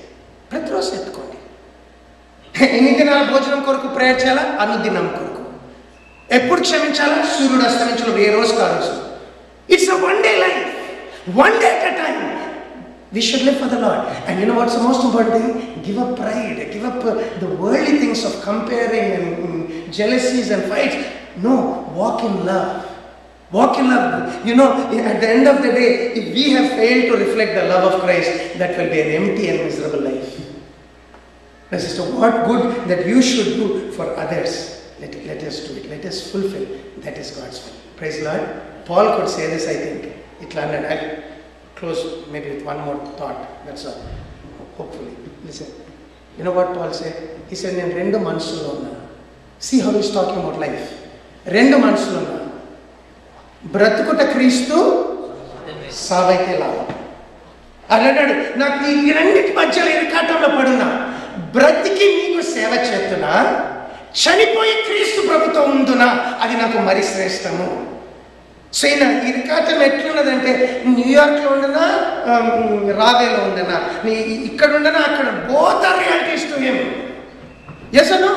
ప్రతిరోజు ఎత్తుకోండి ఎన్ని దినాల భోజనం కొరకు prayer చేయాలా? అనుదినం కొరకు. ఎప్పుడు క్షమించాలా? సూర్యుడు అస్తమించడం ఏ రోజు? కాదు it's a one day life one day at time we should live for the Lord and you know what's most important give up pride give up the worldly things of comparing and jealousies and fights no walk in love Walk in love. You know, at the end of the day, if we have failed to reflect the love of Christ, that will be an empty and miserable life. My sister, what good that you should do for others. Let, let us do it. Let us fulfill. That is God's will. Praise Lord. Paul could say this, I think. It landed. I'll close maybe with one more thought. That's all. Hopefully. Listen. You know what Paul said? He said, in See how he's talking about life. Rendo Mansulona. బ్రతుకుట క్రీస్తు సావైతే లాభం. అని అన్నాడు నాకు ఈ రెండింటి మధ్యలో ఇరకాటంలో పడున్నా. బ్రతికి నీకు సేవ చేస్తున్నా. చనిపోయి క్రీస్తు ప్రభుత్వం ఉందునా అది నాకు మరి శ్రేష్టము. సో ఈయన ఇరకాటం ఎట్లున్నదంటే న్యూయార్క్లో ఉండనా? రావేలో ఉండనా? నీ ఇక్కడ ఉండనా? అక్కడ both are realities to him. Yes Anu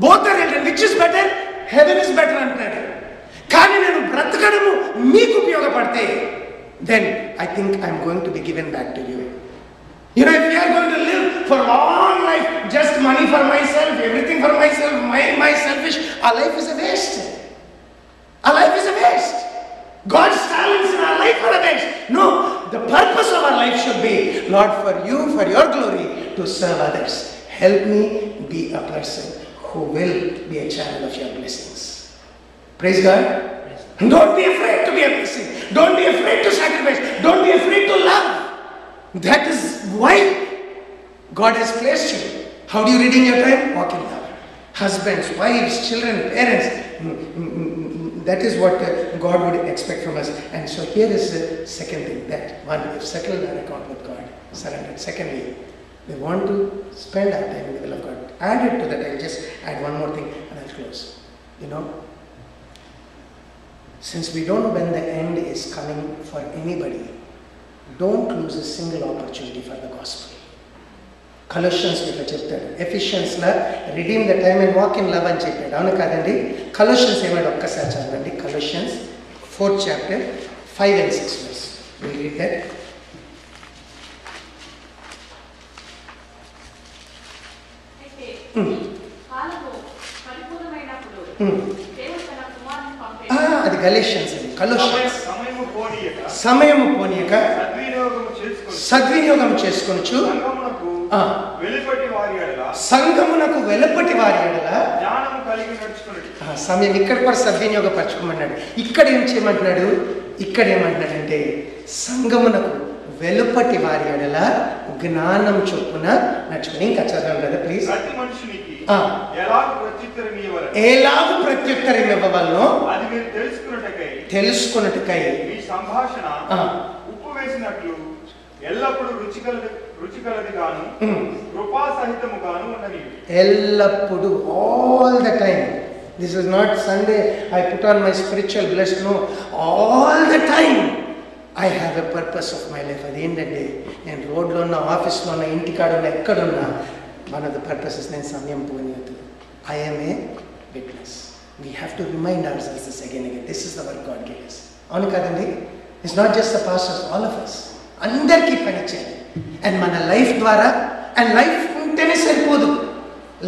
both are reality? Which is better heaven is better అంటున్నాడు కానీ నేను బ్రతకడము మీకు ఉపయోగపడితే then I think I'm going to be given back to you You know, if we are going to live for long life, just money for myself, everything for myself, my, my selfish, our life is a waste. Our life is a waste. God's talents in our life are a waste. No, the purpose of our life should be, Lord, for you, for your glory, to serve others. Help me be a person who will be a channel of your blessings. Praise God. Don't be afraid to be a blessing. Don't be afraid to sacrifice. Don't be afraid to love. That is why God has placed you. How do you redeem your time? Walk in love. Husbands, wives, children, parents. mm, mm, mm, That is what uh, God would expect from us. And so here is the second thing that one, we've settled our account with God, surrendered. Secondly, we want to spend our time in the will of God. Added to that, I'll just add one more thing and I'll close. You know, since we don't know when the end is coming for anybody, don't lose a single opportunity for the gospel. Colossians ఇట్లా చెప్తాడు ఎఫిషియన్స్లో redeem the time and walk in love అని చెప్పాడు. అవును కాదండి? Colossians ఏమైనా ఒక్కసారి చదవండి. Colossians fourth chapter five and six verse will read that అయితే Hmm. కాలము పరిపూర్ణమైనప్పుడు Hmm. దేవుడు తన కుమారుని ఆ, పంపాడు అది గలేషియన్స్ అండి సమయ- కలెక్షన్స్ సమయము పోనీయక. సద్వినియోగం చేసుకొనొచ్చు ఎడల. సంఘమునకు వెలుపటి వారి ఎడల. సమయం ఇక్కడ కూడా సద్వినియోగపరచుకోమన్నాడు. ఇక్కడ ఏం చేయమంటున్నాడు? ఇక్కడ ఏమంటున్నాడంటే సంగమునకు వెలుపటి వారి ఎడల జ్ఞానం చొప్పున నడుచుకుని ఇంకా చదవండి కదా ప్లీజ్ ప్రతి మనుషునికి. ఎలాగ ప్రత్యుత్తరం ఇవ్వవలెను? అది మీరు తెలుసుకున్నటకై. తెలుసుకున్నట్టుకై మీ సంభాషణ. ఉప్పు వేసినట్లు ఎల్లప్పుడూ రుచికలది రుచికలది గాను. కృపా సహితము గాను ఉండని ఎల్లప్పుడు all the time this is not Sunday I put on my spiritual bless no all the time I have a purpose of my life అదేంటంటే నేను రోడ్లో ఉన్న ఆఫీస్లో ఉన్న ఇంటికాడ ఉన్న ఎక్కడున్నా వన్ ఆఫ్ ద పర్పసెస్ నేను సమయం పోనీయద్దు I'm a witness we have to remind our selves this again again this is the work God gives అవును కదండి it's not just the pastors all of us అందరికీ పనిచేయాలి అండ్ మన life ద్వారా and life ఉంటేనే సరిపోదు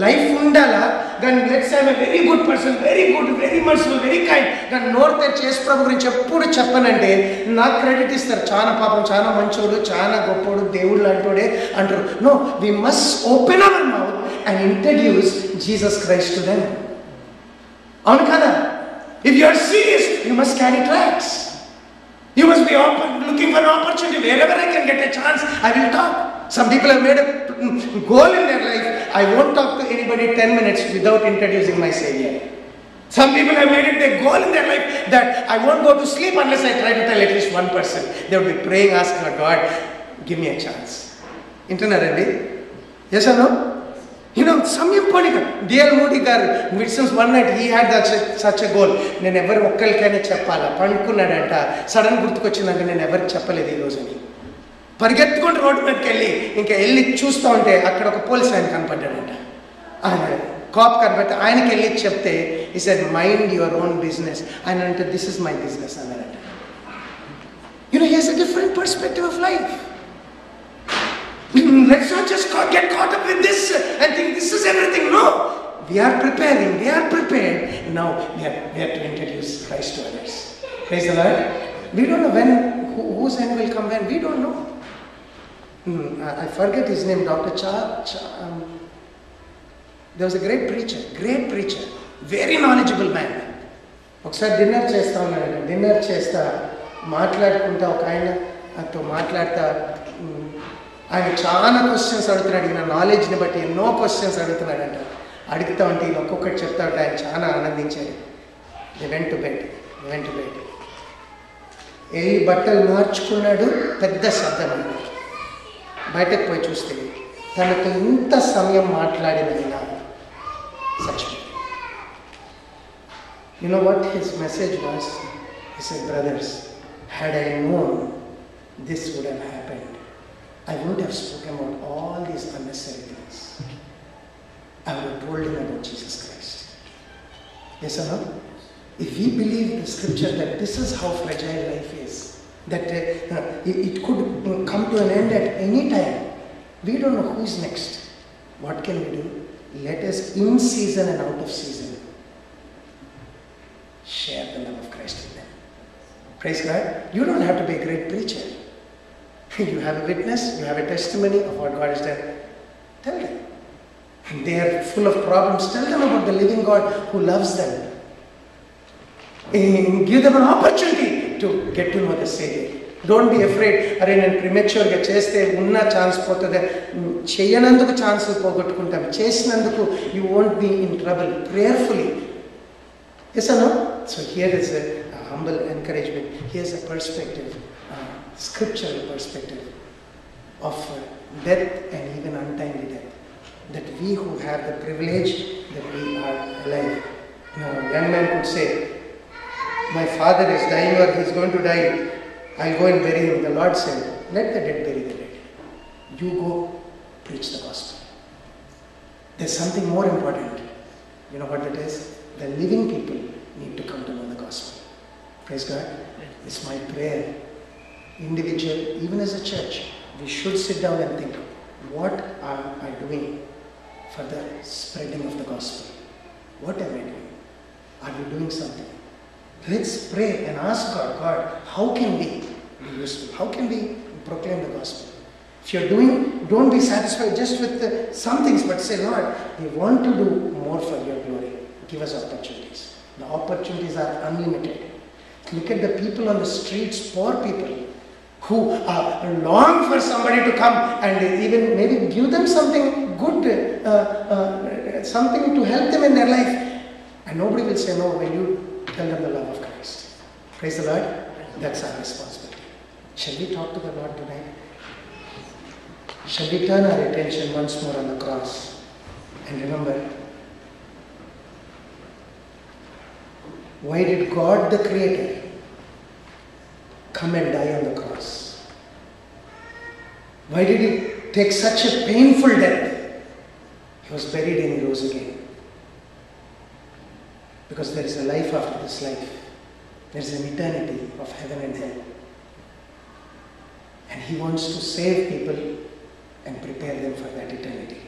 లైఫ్ ఉండాలా దాన్ని let's I'm very good person very good very merciful very kind దాన్ని నోరు చేసు ప్రభు గురించి ఎప్పుడు చెప్పనంటే నాకు క్రెడిట్ ఇస్తారు. చాలా పాపం చాలా మంచోడు చాలా గొప్పోడు దేవుడు లాంటోడే అంటారు. No we must open our mouth and introduce Jesus Christ to them అవును కదా? If you are serious you must carry tracts you must be upper looking for opportunity opportunity. Wherever I can get a chance, I will talk. Some people have goal in their life. I won't talk to anybody 10 minutes without introducing my Savior. Some people have made it their goal in their life that I won't go to sleep unless I try to tell at least one person. They will be praying, asking God, give me a chance. వింటున్నారండి yes Anu you know సమయం పోలిక DL Modi గారు విట్సన్స్ one night he had that such a goal నేను ఎవరు ఒక్కరికైనా చెప్పాలా పండుకున్నాడంట sudden గుర్తుకొచ్చిందంటే నేను ఎవరికి చెప్పలేదు ఈ రోజుని పరిగెత్తుకుంటూ రోడ్డు మీదకి వెళ్ళి ఇంకా వెళ్ళి చూస్తూ ఉంటే అక్కడ ఒక పోలీస్ ఆయన కనపడ్డాడంట ఆయన కాప్ కనపడితే ఆయనకి వెళ్ళి చెప్తే he said mind your own business ఆయన అంటే దిస్ ఇస్ మై బిజినెస్ అన్నారంట you know he's a different perspective of life Let's not just ca- get caught up with this and think this is everything. No. We are preparing. We are prepared. Now we have, we have to introduce Christ to others. Praise the Lord. We don't know when, who, whose end will come when. We don't know. Hmm, I, I forget his name, Dr. Cha. Cha um, there was a great preacher, great preacher, very knowledgeable man. ఒకసారి dinner చేస్తా ఉన్నాడు dinner చేస్తా మాట్లాడుకుంటా ఒక ఆయనతో మాట్లాడతా ఆయన చాలా క్వశ్చన్స్ అడుగుతున్నాడు ఈయన నాలెడ్జ్ని బట్టి ఎన్నో క్వశ్చన్స్ అడుగుతున్నాడంట అడుగుతా ఉంటే ఈయన ఒక్కొక్కటి చెప్తా ఉంటే ఆయన చాలా ఆనందించాడు went to bed went to bed ఏ బట్టలు మార్చుకున్నాడు పెద్ద శబ్దం అన్నాడు బయటకు పోయి చూస్తే తనతో ఇంత సమయం మాట్లాడిన ఆయన చచ్చిపోయాడు You know what his message was? He said, Brothers, had I known this would have happened, I wouldn't have spoken about all these unnecessary things. I would have told him about Jesus Christ. Yes or no? If we believe the scripture that this is how fragile life is, that uh, uh, it, could come to an end at any time, we don't know who is next. What can we do? Let us, in season and out of season, share the love of Christ with them. Praise God. You don't have to be a great preacher. You have a witness, you have a testimony of what God has done. Tell them. They are full of problems. Tell them about the living God who loves them. And give them an opportunity to get to know the Savior. Don't be afraid అరే నేను ప్రిమెచ్యూర్గా చేస్తే ఉన్న chance పోతుంది చేయనందుకు chance పోగొట్టుకుంటాం చేసినందుకు you won't be in trouble prayerfully yes Anu so here is humble encouragement here's a perspective scriptural perspective of death and even untimely death that we who have the privilege that we are alive. You know, a young man could say, my father is dying or he's going to die. I'll go and bury him. The Lord said, Let the dead bury the dead. You go preach the gospel. There's something more important. You know what it is? The living people need to come to know the gospel. Praise God. It's my prayer. Individual, even as a church, we should sit down and think, what am I doing for the spreading of the gospel? What am I doing? Are we doing something? Let's pray and ask God, God, how can we be useful? How can we proclaim the gospel? If you're doing, don't be satisfied just with the, some things, but say, Lord, we want to do more for your glory. Give us opportunities. The opportunities are unlimited. Look at the people on the streets, poor people, who uh, long for somebody to come and even maybe give them something good, uh, uh, something to help them in their life. And nobody will say no when you tell them the love of Christ. Praise the Lord. That's our responsibility. Shall we talk to the Lord tonight? Shall we turn our attention once more on the cross and remember why did God the Creator come and die on the cross? Why did he take such a painful death? He was buried and he rose again. Because there is a life after this life. There is an eternity of heaven and hell. And he wants to save people and prepare them for that eternity.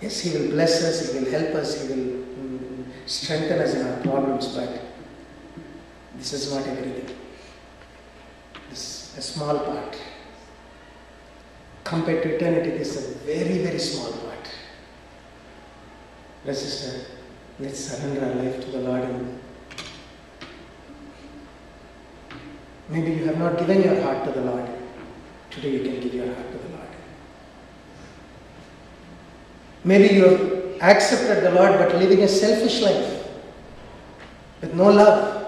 Yes, he will bless us, he will help us, he will mm, strengthen us in our problems, but this is not everything. This is a small part. Compared to eternity, this is a very, very small part. Brother, sister, let's surrender our life to the Lord and maybe you have not given your heart to the Lord. Today you can give your heart to the Lord. Maybe you have accepted the Lord but living a selfish life with no love.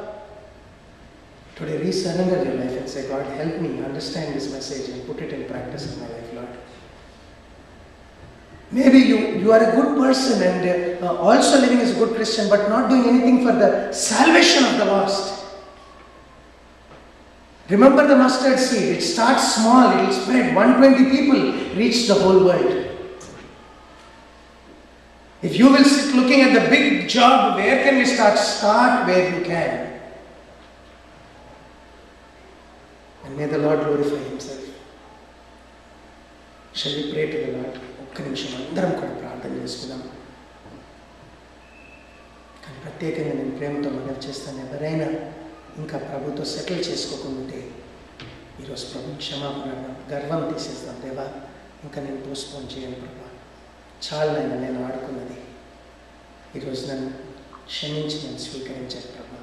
Today, resurrender your life and say, God, help me understand this message and put it in practice in my life. Maybe you, you are a good person and uh, also living as a good Christian, but not doing anything for the salvation of the lost. Remember the mustard seed. It starts small, it will spread. 120 people reach the whole world. If you will sit looking at the big job, where can we start? Start where you can. And may the Lord glorify Himself. Shall we pray to the Lord? ఒక్క నిమిషం అందరం కూడా ప్రార్థన చేసుకుందాం. కానీ ప్రత్యేకంగా నేను ప్రేమతో మనవి చేస్తాను. ఎవరైనా ఇంకా ప్రభుతో సెటిల్ చేసుకోకుంటే ఈరోజు ప్రభు క్షమాపణ గర్వం తీసేస్తాం. దేవా ఇంకా నేను పోస్ట్పోన్ చేయను ప్రభా. చాలనైనా నేను ఆడుకున్నది. ఈరోజు నన్ను క్షమించి నేను స్వీకరించాను ప్రభా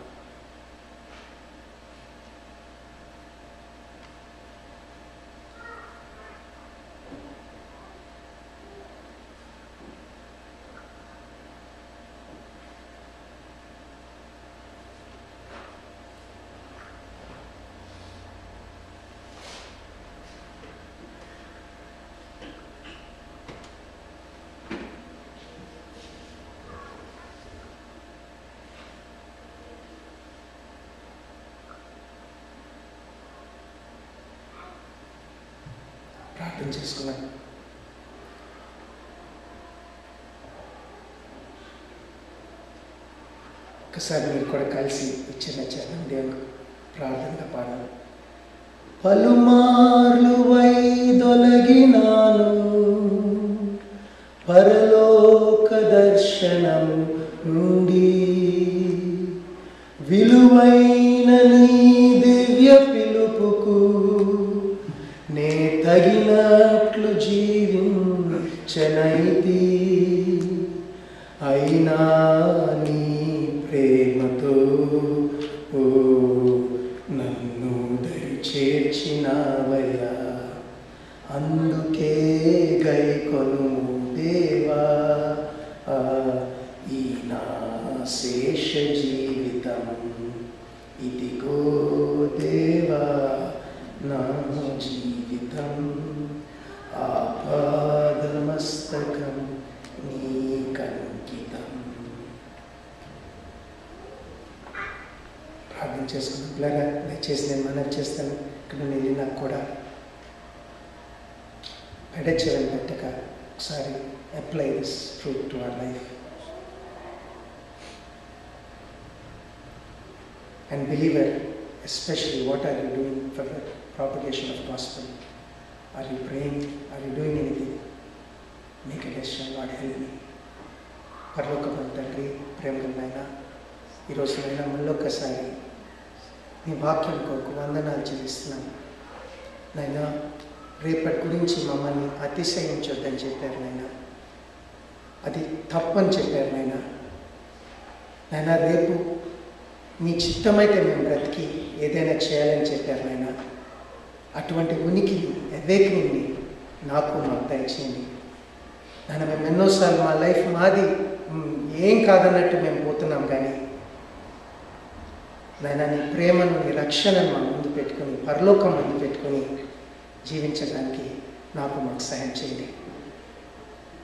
ప్రార్థన చేసుకున్నాను ఒకసారి మీరు కూడా కలిసి చిన్న చిన్న దేవుడు ప్రార్థనగా పాడాలి. పలుమార్లు వైదొలగినాను. పరలోక దర్శనము పెడచెరని పెట్టక ఒకసారి apply this truth to our life and believer especially what are you doing for the propagation of gospel are you praying are you doing anything make a decision what help me పరలోకమైన తండ్రి ప్రేమలైనా ఈరోజు నైనా మళ్ళొక్కసారి మీ వాక్యం కొరకు వందనాలు చెల్లిస్తున్నాను నైనా రేపటి గురించి మమ్మల్ని అతిశయించొద్దని చెప్పారు నాయన. అది తప్పని చెప్పారు నాయన. నాయన రేపు మీ చిత్తమైతే మేము బ్రతికి ఏదైనా చేయాలని చెప్పారు నాయన. అటువంటి ఉనికి ఎవేకినింది నాకు మాకు దయచేయండి. నాన్న మేము ఎన్నోసార్లు మా లైఫ్ మాది ఏం కాదన్నట్టు మేము పోతున్నాం కానీ నాయన నీ ప్రేమను నీ రక్షణను మా ముందు పెట్టుకొని పరలోకం ముందు పెట్టుకొని జీవించడానికి నాకు మాకు సహాయం చేయండి.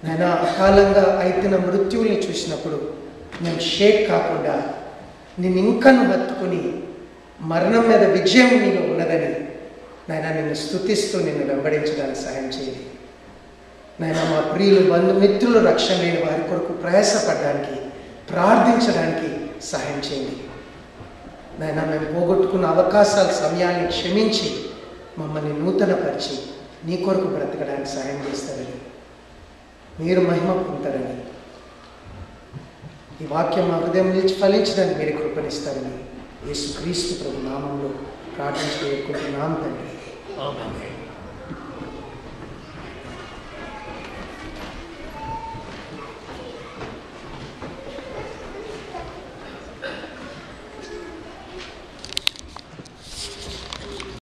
నాయన అకాలంగా అయితున్న మృత్యువుని చూసినప్పుడు మేము షేక్ కాకుండా నేను ఇంకను హత్తుకుని మరణం మీద విజయం నీలో ఉన్నదని నాయన నిన్ను స్థుతిస్తూ నిన్ను వెంబడించడానికి సహాయం చేయండి. నాయన మా ప్రియులు బంధుమిత్రులు రక్షణ లేని వారి కొరకు ప్రయాసపడడానికి ప్రార్థించడానికి సహాయం చేయండి. నాయన మేము పోగొట్టుకున్న అవకాశాలు సమయాన్ని క్షమించి మమ్మల్ని నూతనపరిచి నీ కొరకు బ్రతకడానికి సహాయం చేస్తారని. మీరు మహిమ పొందుతారని. ఈ వాక్యం మా హృదయం నుంచి ఫలించడానికి మీరు కృపణిస్తారని యేసు క్రీస్తు ప్రభు నామంలో ప్రార్థించుకుంటున్నాం తండ్రి.